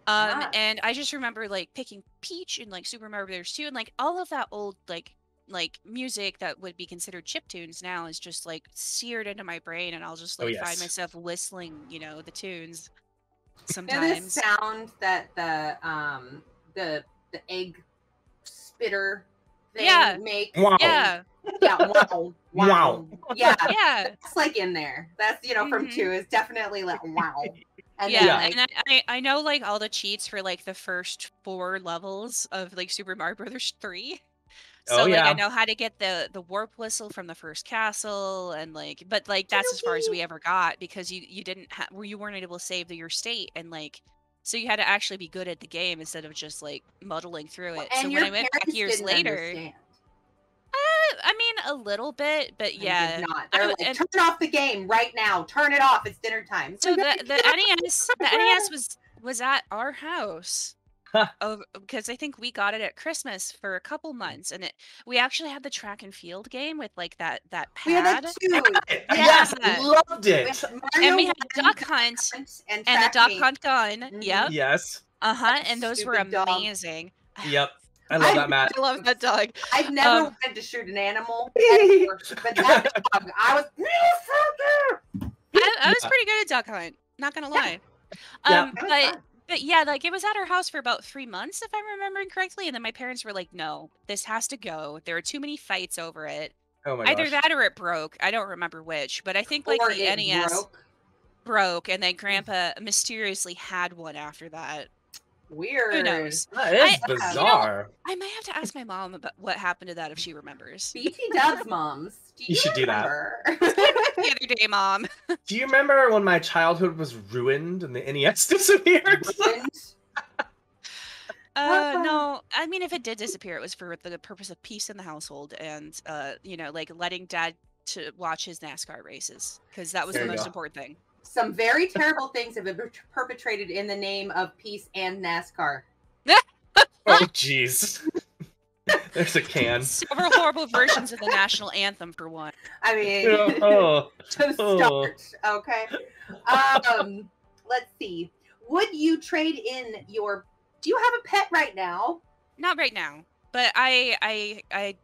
Ah. and I just remember like picking Peach and like Super Mario Brothers 2 and like all of that old like like music that would be considered chip tunes now is just like seared into my brain and I'll just Oh, like find myself whistling, you know, the tunes Now this sometimes. sound that the um the the egg spitter thing Yeah. makes. Wow. Yeah. Yeah. Wow. Wow. Wow. Yeah. Yeah. That's like in there. That's you know from Mhm. two is definitely like wow. And yeah, then, like, and I, I I know like all the cheats for like the first four levels of like Super Mario Brothers 3. So Oh, like yeah. I know how to get the the warp whistle from the first castle and like but like that's as far as we ever got because you you didn't have where you weren't able to save the, your state and like so you had to actually be good at the game instead of just like muddling through it. and so when I went back years later, understand. uh, I mean a little bit, but yeah. not. They're w- like, and- turn off the game right now. Turn it off. It's dinner time. It's So the the NES the NES was was at our house. Oh, because I think we got it at Christmas for a couple months, and it we actually had the track and field game with like that that we had pad, that too. Yes, Yeah. loved We it. had and we had one, Duck Hunt and, and the Duck Hunt gun. Mhm. Yep, Yes. uh huh, and those were Stupid dog. amazing. Yep. I love that, Matt. I love that dog. I've never Um, wanted to shoot an animal, ever, but that dog, I was. I, I was pretty good at Duck Hunt. Not gonna lie. Yeah. Um, That was but fun. But yeah, like it was at our house for about three months, if I'm remembering correctly, and then my parents were like, "No, this has to go. There are too many fights over it. Oh my Either gosh. that or it broke. I don't remember which, but I think like Or the NES broke. broke, and then hmm. Grandpa mysteriously had one after that. Weird. Who knows? That is I- you know- bizarre. I might have to ask my mom about what happened to that if she remembers. BT Dubs moms. Do You should do that. remember? the other day, mom. Do you remember when my childhood was ruined and the NES disappeared? Uh, no, I mean, if it did disappear, it was for the purpose of peace in the household and, uh, you know, like letting dad to watch his NASCAR races because that was There the most go. important thing. Some very terrible things have been per- perpetrated in the name of peace and NASCAR. oh, jeez. There's a can. Several horrible versions of the national anthem, for one. I mean, Oh, to oh. start. Okay. Um, let's see. would you trade in your? Do you have a pet right now? Not right now, but I, I, I,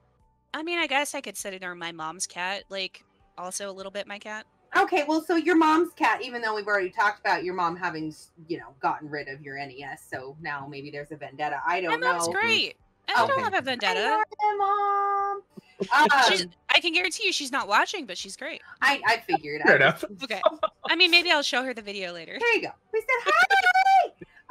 I mean, I guess I could sit in on my mom's cat, like also a little bit my cat. Okay, well, so your mom's cat, even though we've already talked about your mom having, you know, gotten rid of your NES, so now maybe there's a vendetta. I don't My mom's know. great. I Okay. don't have a vendetta. Hi, mom. Um, I can guarantee you she's not watching, but she's great. I, I figured. Fair I- enough. Okay. I mean, maybe I'll show her the video later. There you go. We said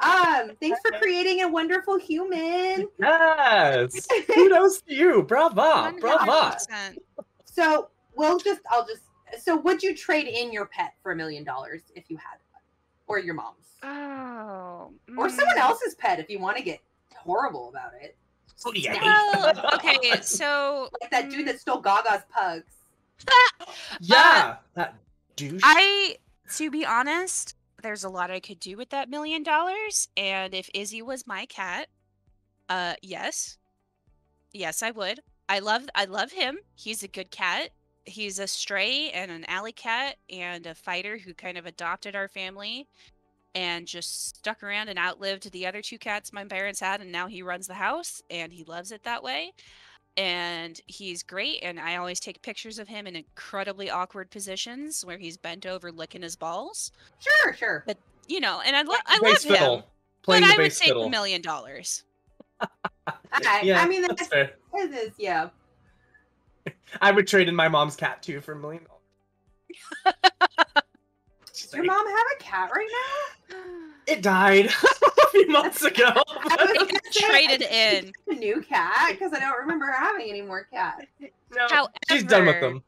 hi. Um, thanks for creating a wonderful human. Yes. Kudos to you. Brava. Brava. 100%. So we'll just, I'll just. So would you trade in your pet for a million dollars if you had one, or your mom's, Oh. or someone mm. else's pet if you want to get horrible about it? Oh, yeah. Well, okay, so Like that dude that stole Gaga's pugs. Yeah. that douche. I, to be honest, there's a lot I could do with that million dollars, and if Izzy was my cat, uh, yes, yes, I would. I love, I love him. He's a good cat. He's a stray and an alley cat and a fighter who kind of adopted our family and just stuck around and outlived the other two cats my parents had, and now he runs the house and he loves it that way. And he's great, and I always take pictures of him in incredibly awkward positions where he's bent over licking his balls. Sure, sure. But you know, and I, lo- I love bass him. fiddle. But I would bass take a million dollars. Okay. Yeah, I mean, that's that's, fair. it is, yeah. I would trade in my mom's cat too for a million dollars. Does your mom have a cat right now? It died a few months ago. I was gonna got traded in. A new cat because I don't remember having any more cats. No, she's done with them.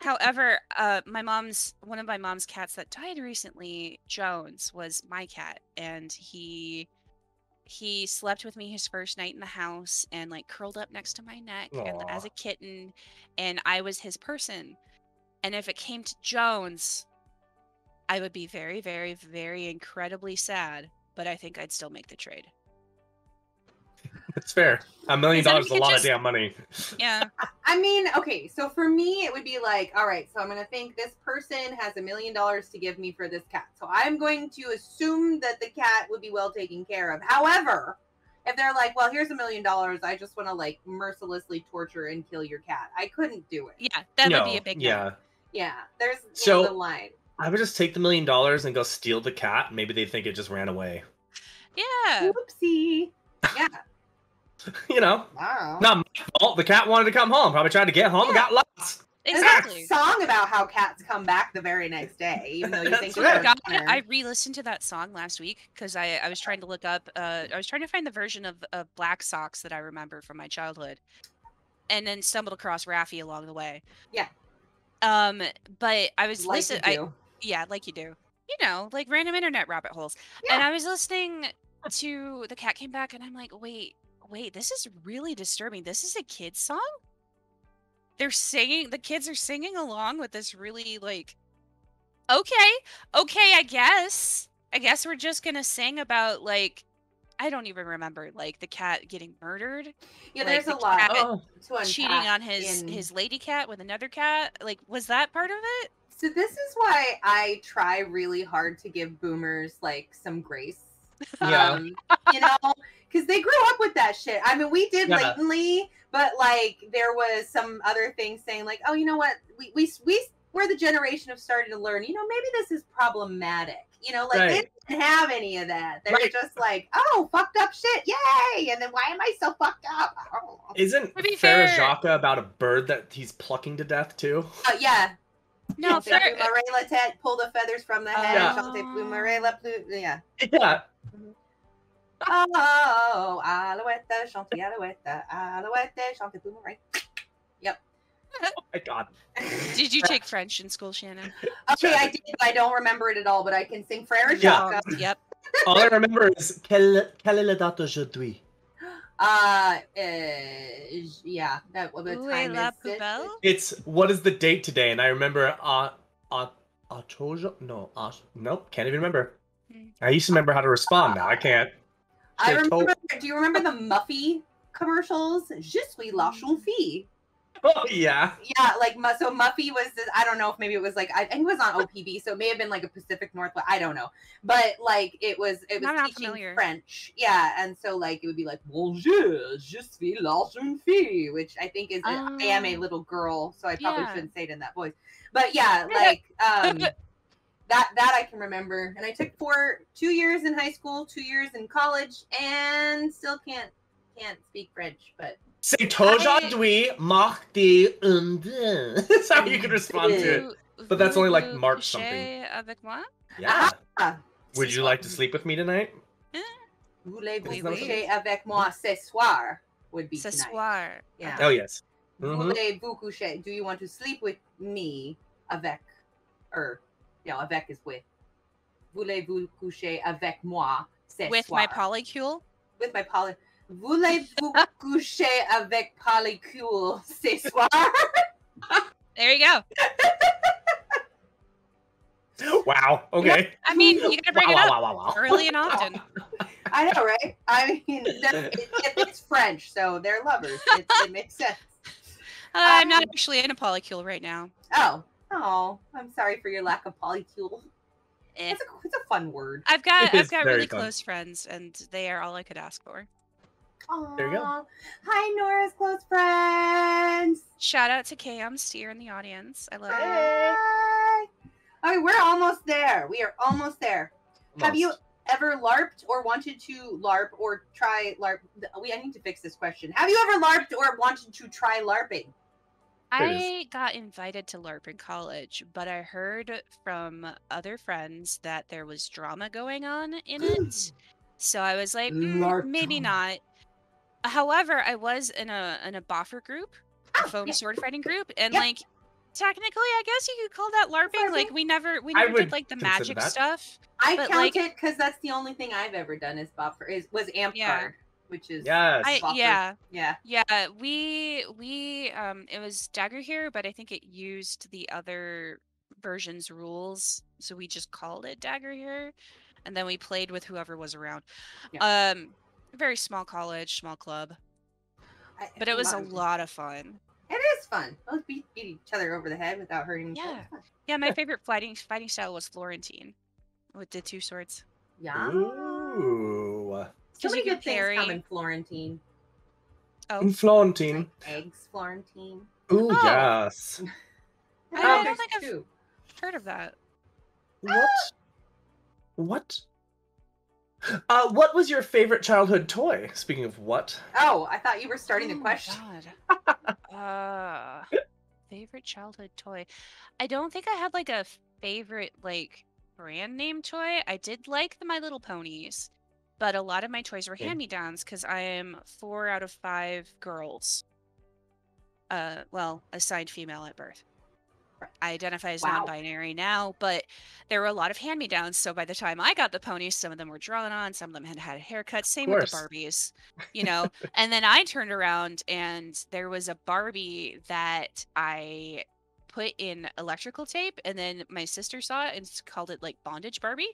However, uh, my mom's one of my mom's cats that died recently, Jones, was my cat, and he he slept with me his first night in the house and like curled up next to my neck and as a kitten, and I was his person. And if it came to Jones, I would be very, very, very incredibly sad, but I think I'd still make the trade. It's fair. A million dollars is a lot just- of damn money. Yeah. I mean, okay, so for me, it would be like, all right, so I'm going to think this person has a million dollars to give me for this cat. So I'm going to assume that the cat would be well taken care of. However, if they're like, well, here's a million dollars, I just want to like mercilessly torture and kill your cat, I couldn't do it. Yeah, that would be a big no. yeah. Yeah, there's So- the line. I would just take the million dollars and go steal the cat. Maybe they think it just ran away. Yeah. Whoopsie. Yeah. You know, Wow. not my fault. The cat wanted to come home. Probably tried to get home and got lost. There's Exactly. a song about how cats come back the very next day, even though you think right. they're god. I re-listened to that song last week because I, I was trying to look up uh I was trying to find the version of, of Black Socks that I remember from my childhood. And then stumbled across Raffi along the way. Yeah. Um but I was Like listening I yeah, like you do. You know, like random internet rabbit holes. Yeah. And I was listening to the cat came back and I'm like, wait, wait, this is really disturbing. This is a kid's song? They're singing the kids are singing along with this really like okay, okay, I guess. I guess we're just gonna sing about like I don't even remember like the cat getting murdered. Yeah, like, there's the a lot cat Oh, cheating on his in- his lady cat with another cat. Like, was that part of it? So this is why I try really hard to give boomers like some grace. Yeah. Um, you know, because they grew up with that shit. I mean, we did Yeah. latently, but like there was some other things saying like, oh, you know what? We we we we're the generation of starting to learn. You know, maybe this is problematic. You know, like Right. they didn't have any of that. They're Right. just like, oh, fucked up shit, yay! And then why am I so fucked up? Oh. Isn't To fair- Jaka about a bird that he's plucking to death too? Uh, yeah. No, Say, Marela Tet, pull the feathers from the head. Yeah. Chante Plumarela, plu- yeah. Yeah. Oh, alouette, chante alouette, alouette, chante plumaré. Yep. Oh my god. did you take French in school, Shannon? Okay, I did, but I don't remember it at all, but I can sing Frere Jacques. Oh, yep. All I remember is quelle, quelle est la date aujourd'hui? Uh, uh, yeah, that what the Où time la is. it? It's what is the date today? And I remember uh uh October no uh, nope can't even remember. Hmm. I used to remember how to respond. Now I can't. I They told- remember. Do you remember the Muzzy commercials? Je suis la Mm. jeune fille. Oh yeah. yeah, like so Muzzy was this, I don't know if maybe it was like I, I think it was on OPB, so it may have been like a Pacific Northwest. I don't know, but like it was it was not teaching familiar. French. Yeah, and so like it would be like Bonjour, je suis la jeune fille, which I think is I am a Oh. little girl, so I probably Yeah. shouldn't say it in that voice. But yeah, like um that that I can remember, and I took for two years in high school, two years in college, and still can't can't speak French, but. C'est aujourd'hui mardi un deux. That's how you can respond to it. But that's only like Vous March something. Avec moi? Yeah. Ah, Would you like to sleep with me tonight? Voulez-vous Oui, oui. coucher avec moi ce soir? Would be Ce tonight. soir. Yeah. Oh yes. Mhm. Voulez-vous coucher? Do you want to sleep with me avec? Or, no, avec is with. Voulez-vous coucher avec moi ce With soir? my polycule? with my poly. Voulez-vous coucher avec polycule ce soir? There you go. Wow. Okay. I mean, you gotta bring Wow, it up wow, wow, wow. early and often. I know, right? I mean, it, it- it's French, so they're lovers. It, it makes sense. Uh, I'm not Um, actually in a polycule right now. Oh, oh, I'm sorry for your lack of polycule. Eh. It's a, it's a fun word. I've got It is I've got really fun. close friends, and they are all I could ask for. There you go. Hi, Nora's close friends. Shout out to Cam Steer in the audience. I love you. Hi. Okay, we're almost there. We are almost there. Have you ever LARPed or wanted to LARP or try LARP? We I need to fix this question. Have you ever LARPed or wanted to try LARPing? There it is. I got invited to LARP in college, but I heard from other friends that there was drama going on in it. So I was like, "Mm, maybe not. However, I was in a in a boffer group, a Oh, foam yeah. sword fighting group, and Yep. like technically, I guess you could call that LARPing. Like we never we never did like the magic that. stuff. I But, count like- it because that's the only thing I've ever done is boffer is was Amt Yeah. gard, which is Yes. I yeah. yeah. Yeah, we we um it was Dagorhir, but I think it used the other version's rules, so we just called it Dagorhir, and then we played with whoever was around. Um, very small college, small club, I- but it was a lot of fun. It is fun. Let's beat, beat each other over the head without hurting each Yeah. other. Yeah, my favorite fighting fighting style was Florentine, with the two swords. Yeah. Ooh. So 'Cause many you can good things parry. come in Florentine. Oh, Florentine. Eggs, Florentine. Ooh, Oh. yes. I don't there's think I've- heard of that. What? What? Uh, what was your favorite childhood toy? Speaking of what? Oh, I thought you were starting Oh the my question. God. uh, favorite childhood toy. I don't think I had like a favorite like brand name toy. I did like the My Little Ponies, but a lot of my toys were Okay. hand-me-downs because I am four out of five girls. Uh, well, assigned female at birth. I identify as Wow. non-binary now, but there were a lot of hand-me-downs. So by the time I got the ponies, some of them were drawn on, some of them had had haircuts. Same with the. Barbies, you know. and then I turned around and there was a Barbie that I put in electrical tape, and then my sister saw it and called it like bondage Barbie.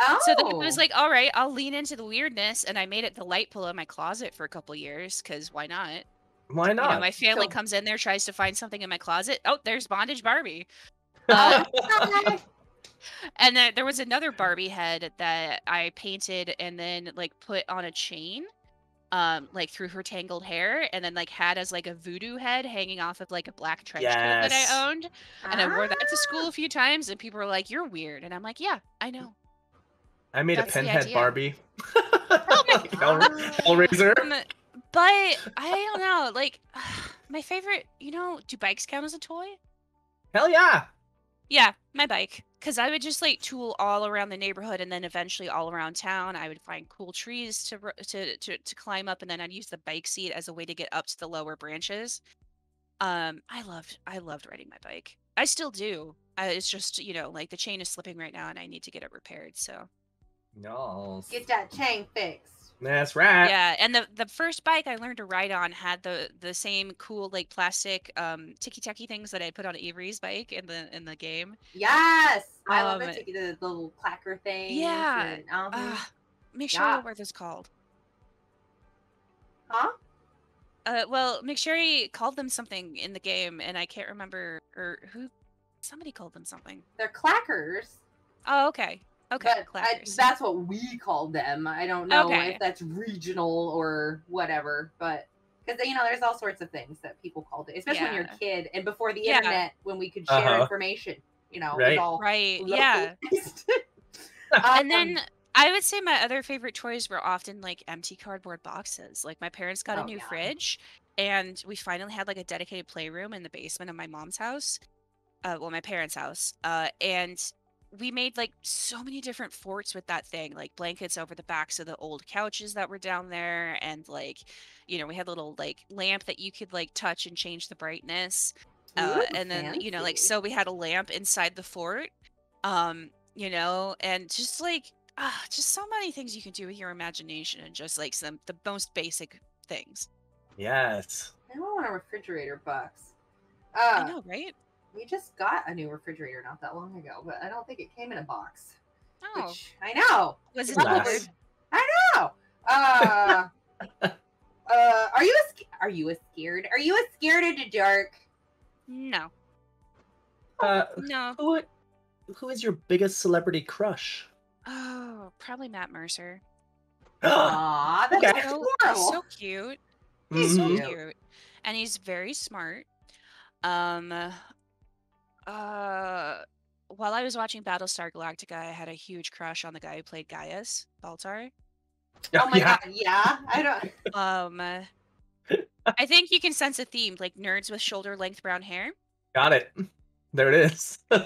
Oh, So then it was like, all right, I'll lean into the weirdness, and I made it the light pillow in my closet for a couple years because why not? Why You not? know, my family So- comes in there, tries to find something in my closet. Oh, there's bondage Barbie. Oh, Uh, and then there was another Barbie head that I painted and then like put on a chain, um, like through her tangled hair, and then like had as like a voodoo head hanging off of like a black trench coat that I owned. And I wore that to Ah. school a few times, and people were like, "You're weird," and I'm like, "Yeah, I know." I made That's a pinhead. Barbie. Oh Hell, Hellraiser. Um, but I don't know, like my favorite. You know, do bikes count as a toy? Hell yeah. Yeah, my bike. Because I would just like tool all around the neighborhood and then eventually all around town. I would find cool trees to, to to to climb up, and then I'd use the bike seat as a way to get up to the lower branches. Um, I loved I loved riding my bike. I still do. Uh, it's just you know like the chain is slipping right now, and I need to get it repaired. So No. Get that chain fixed. That's right. yeah, and the the first bike I learned to ride on had the the same cool like plastic um ticky tacky things that I put on Avery's bike in the in the game. Yes, I love Um, it. The, the little clacker thing. Yeah. And, uh-huh. Ah, make sure I know Yeah. what this called. huh? Uh, well, McSherry called them something in the game, and I can't remember or who. Somebody called them something. They're clackers. Oh, okay. Okay, but I, that's what we called them. I don't know Okay. if that's regional or whatever, but because you know, there's all sorts of things that people called it, especially when you're a kid and before the Yeah. internet, when we could share Uh-huh. information. You know, it Right. all Right. Yeah. localized. and then Um, I would say my other favorite toys were often like empty cardboard boxes. Like my parents got a Oh, new yeah. fridge, and we finally had like a dedicated playroom in the basement of my mom's house. Uh, well, my parents' house. Uh, and we made like so many different forts with that thing, like blankets over the backs of the old couches that were down there, and like, you know, we had a little like lamp that you could like touch and change the brightness. Uh, Ooh, and then you know, like so we had a lamp inside the fort. Um, you know, and just like ah, just so many things you can do with your imagination and just like some the most basic things. Yes. I don't want a refrigerator box. I Uh, know, right? We just got a new refrigerator not that long ago, but I don't think it came in a box. Oh, Which I know. was it Blast. delivered? I know. Uh, uh, are you a, sc- are you a scared? Are you a scared of the dark? No, Uh, no. who, who is your biggest celebrity crush? Oh, probably Matt Mercer. Aw, that's Okay. So, adorable. so cute. He's so Mhm. cute, and he's very smart. Um, uh, while I was watching Battlestar Galactica, I had a huge crush on the guy who played Gaius Baltar. oh my yeah. god, yeah. I don't. Um, I think you can sense a theme, like nerds with shoulder length brown hair. Got it. There it is. Uh,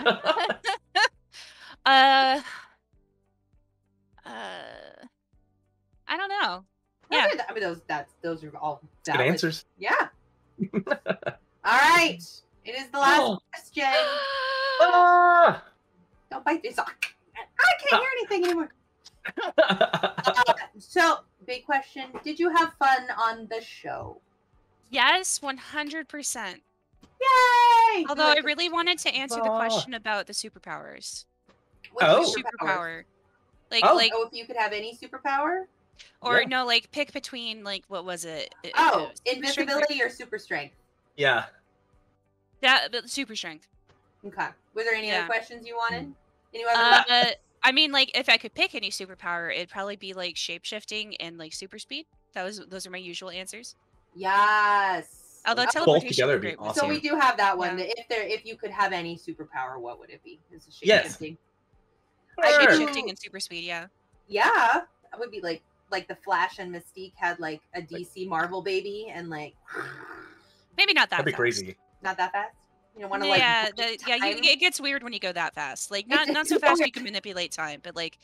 uh, I don't know. Yeah. I mean, those that's those are all Good valid. answers. Yeah. all right. It is the last Oh. question. Ah! Don't bite this. off. I can't hear anything anymore. Uh, so, big question: Did you have fun on the show? Yes, one hundred percent. Yay! Although I really wanted to answer the Ah. question about the superpowers. which Oh. Superpower. Like, Oh. like, Oh, if you could have any superpower? or Yeah. no, like pick between like what was it? It- Oh, it- super strength or- invisibility or super strength? yeah. That but super strength. Okay. Were there any Yeah. other questions you wanted? Any other? Uh, I mean, like if I could pick any superpower, it'd probably be like shape shifting and like super speed. That was those are my usual answers. yes. Although Okay. teleportation together would would be be great. one, awesome. So we do have that one. Yeah. that If there, if you could have any superpower, what would it be? Is it Yes. shape-shifting? shape Sure. shifting and super speed. Yeah. Yeah, that would be like like the Flash and Mystique had like a DC Marvel baby, and like Maybe not that. That'd be fast. crazy. Not that fast. You don't want to like yeah, break the, yeah. You, it gets weird when you go that fast. Like not not so gets fast you can manipulate time, but like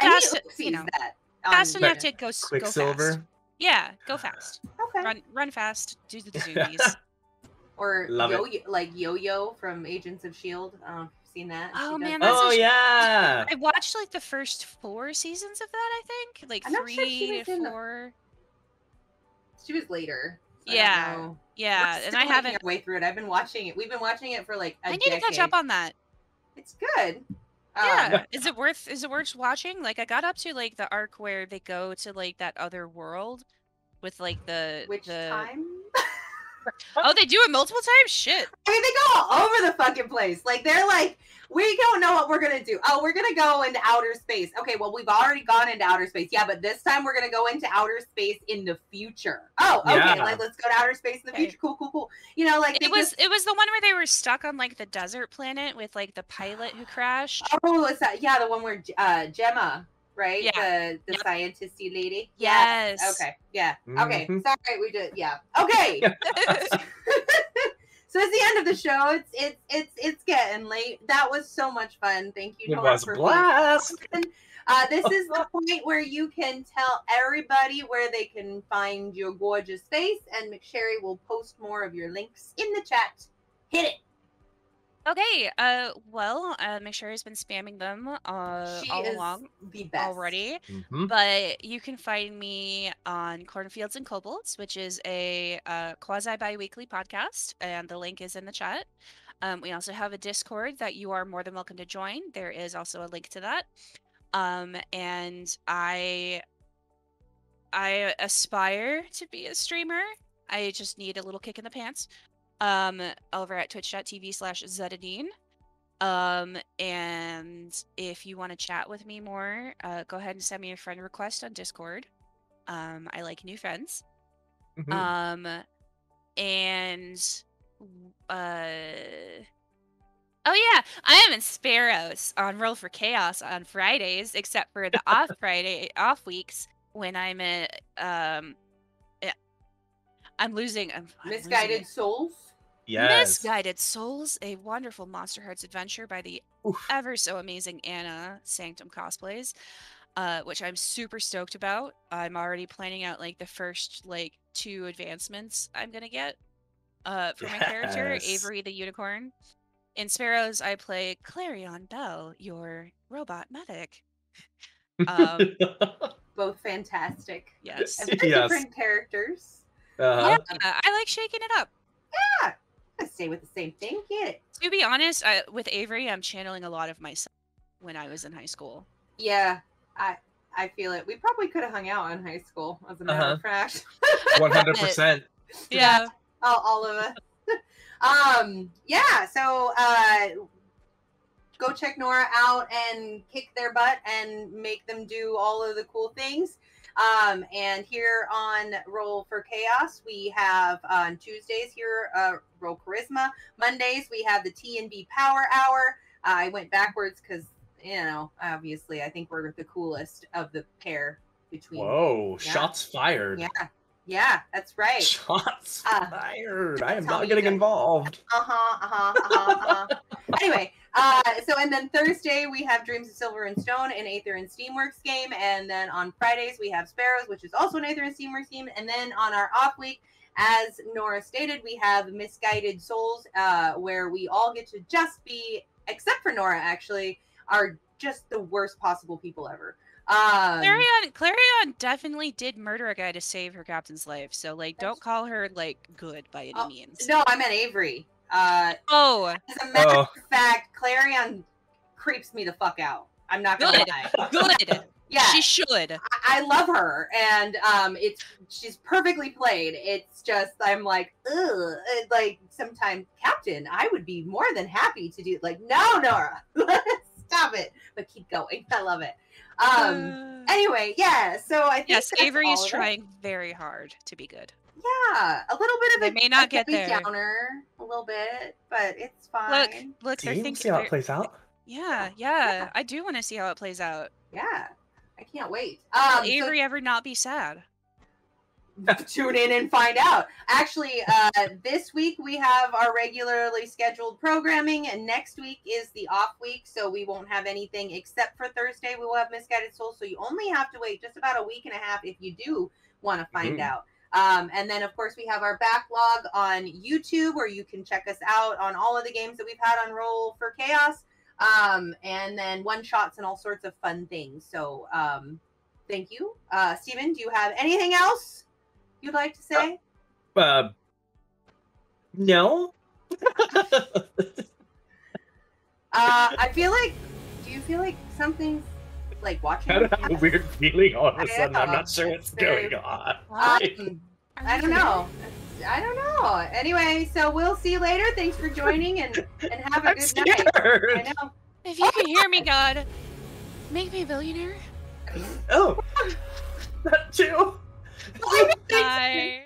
fast, you know, that um, fast enough to go s- go fast. Yeah, go fast. Okay. Run run fast. Do the zoomies. Or Love it. yo like Yo Yo from Agents of Shield. I don't know if you've seen that. Oh, man, that's Oh a yeah. I watched like the first four seasons of that. I think like I'm not sure she three was in the- she was later. so I don't Yeah, know. Yeah, and I haven't. way through it. I've been watching it. We've been watching it for like a I need to catch up on that. It's good. Yeah, Um, is it worth is it worth watching? Like I got up to like the arc where they go to like that other world with like the which the time? Oh they do it multiple times. Shit. I mean, they go all over the fucking place. Like they're like, we don't know what we're gonna do. Oh, we're gonna go into outer space. Okay, well we've already gone into outer space. Yeah, but this time we're gonna go into outer space in the future. Oh, okay. Yeah. Like let's go to outer space in the Okay. future. Cool, cool, cool. You know, like It was just- it was the one where they were stuck on like the desert planet with like the pilot who crashed. oh, what's that? Yeah, the one where uh Jemma, right? Yeah. The the Yep. scientisty lady. Yes. Okay. Yeah. Okay. Mhm. Sorry, we did. Yeah. Okay. so it's the end of the show. It's it's it's it's getting late. That was so much fun. Thank you, It Nora, was a for being blast. Uh, this is the point where you can tell everybody where they can find your gorgeous face, and McSherry will post more of your links in the chat. Hit it. Okay. Uh. Well. Uh. McSherry's been spamming them. Uh. She all is along the best already. Mhm. But you can find me on Cornfields and Kobolds, which is a uh, quasi bi weekly podcast, and the link is in the chat. Um, we also have a Discord that you are more than welcome to join. There is also a link to that. Um, and I I aspire to be a streamer. I just need a little kick in the pants. Um, over at twitch.tv slash Zedadine. Um, and if you want to chat with me more, uh, go ahead and send me a friend request on Discord. Um, I like new friends. Mhm. Um, and uh, oh yeah, I am in Sparrows on Roll for Chaos on Fridays, except for the off Friday off weeks when I'm a um, I'm losing. I'm, I'm losing Misguided it. Souls. Yes. Misguided Souls, a wonderful Monster Hearts adventure by the ever so amazing Anna Sanctum Cosplays, uh, which I'm super stoked about. I'm already planning out like the first like two advancements I'm gonna get uh, for my character, Avery the Unicorn. In Sparrows, I play Clarion Bell, your robot medic. Um, Both fantastic. yes. Yes. different characters. Uh-huh. Yeah, I like shaking it up. Yeah. I stay with the same thing. Get it. To be honest, I, with Avery, I'm channeling a lot of myself when I was in high school. Yeah. I I feel it. We probably could have hung out in high school, as a matter Uh-huh. of fact. One hundred percent. Yeah. all, all of us. um, yeah, so uh, go check Nora out and kick their butt and make them do all of the cool things. Um, and here on Roll for Chaos, we have on Tuesdays here uh, Roll Charisma. Mondays we have the T and B Power Hour. Uh, I went backwards because you know obviously I think we're the coolest of the pair between. Whoa! Yeah. Shots fired. Yeah, yeah, that's right. Shots Uh, fired. I am not getting involved. uh-huh, uh-huh, uh-huh, uh-huh. anyway, uh, so and then Thursday we have Dreams of Silver and Stone, an Aether and Steamworks game, and then on Fridays we have Sparrows, which is also an Aether and Steamworks game, and then on our off week, as Nora stated, we have Misguided Souls, uh, where we all get to just be, except for Nora, actually, are just the worst possible people ever. Um, Clarion, Clarion definitely did murder a guy to save her captain's life. So like, don't call her like good by any Oh, means. no, I meant Avery. Uh, Oh, As a matter Oh. of fact, Clarion creeps me the fuck out. I'm not gonna good, lie. good. Yeah, She should. I, I love her, and um, it's she's perfectly played. It's just I'm like, ugh, it- like sometimes Captain, I would be more than happy to do. Like, no, Nora, stop it, but keep going. I love it. Um. Uh, Anyway, yeah. So I think yes, Avery is of it. trying very hard to be good. Yeah, a little bit of They a may not a get Debbie there. Downer, a little bit, but it's fine. Look, look, they're thinking. see how it plays out. Yeah, yeah. I do want to see how it plays out. Yeah, I can't wait. Will Um, so- Avery ever not be sad? tune in and find out. Actually, uh, this week we have our regularly scheduled programming, and next week is the off week, so we won't have anything except for Thursday. We will have Misguided Soul, so you only have to wait just about a week and a half if you do want to find Mhm. out. Um, and then, of course, we have our backlog on YouTube where you can check us out on all of the games that we've had on Roll for Chaos. Um, and then one shots and all sorts of fun things. So, um, thank you. Uh, Steven, do you have anything else you'd like to say? Uh, no. Uh, I feel like. Do you feel like something's like watching? I don't have a weird feeling all of a sudden. I'm not sure what's very- going on. Um, I don't know. I don't know. Anyway, so we'll see you later. Thanks for joining and and have a I'm good night. scared. I know. If you can hear me, God, make me a billionaire. Oh, that too. Bye. Bye.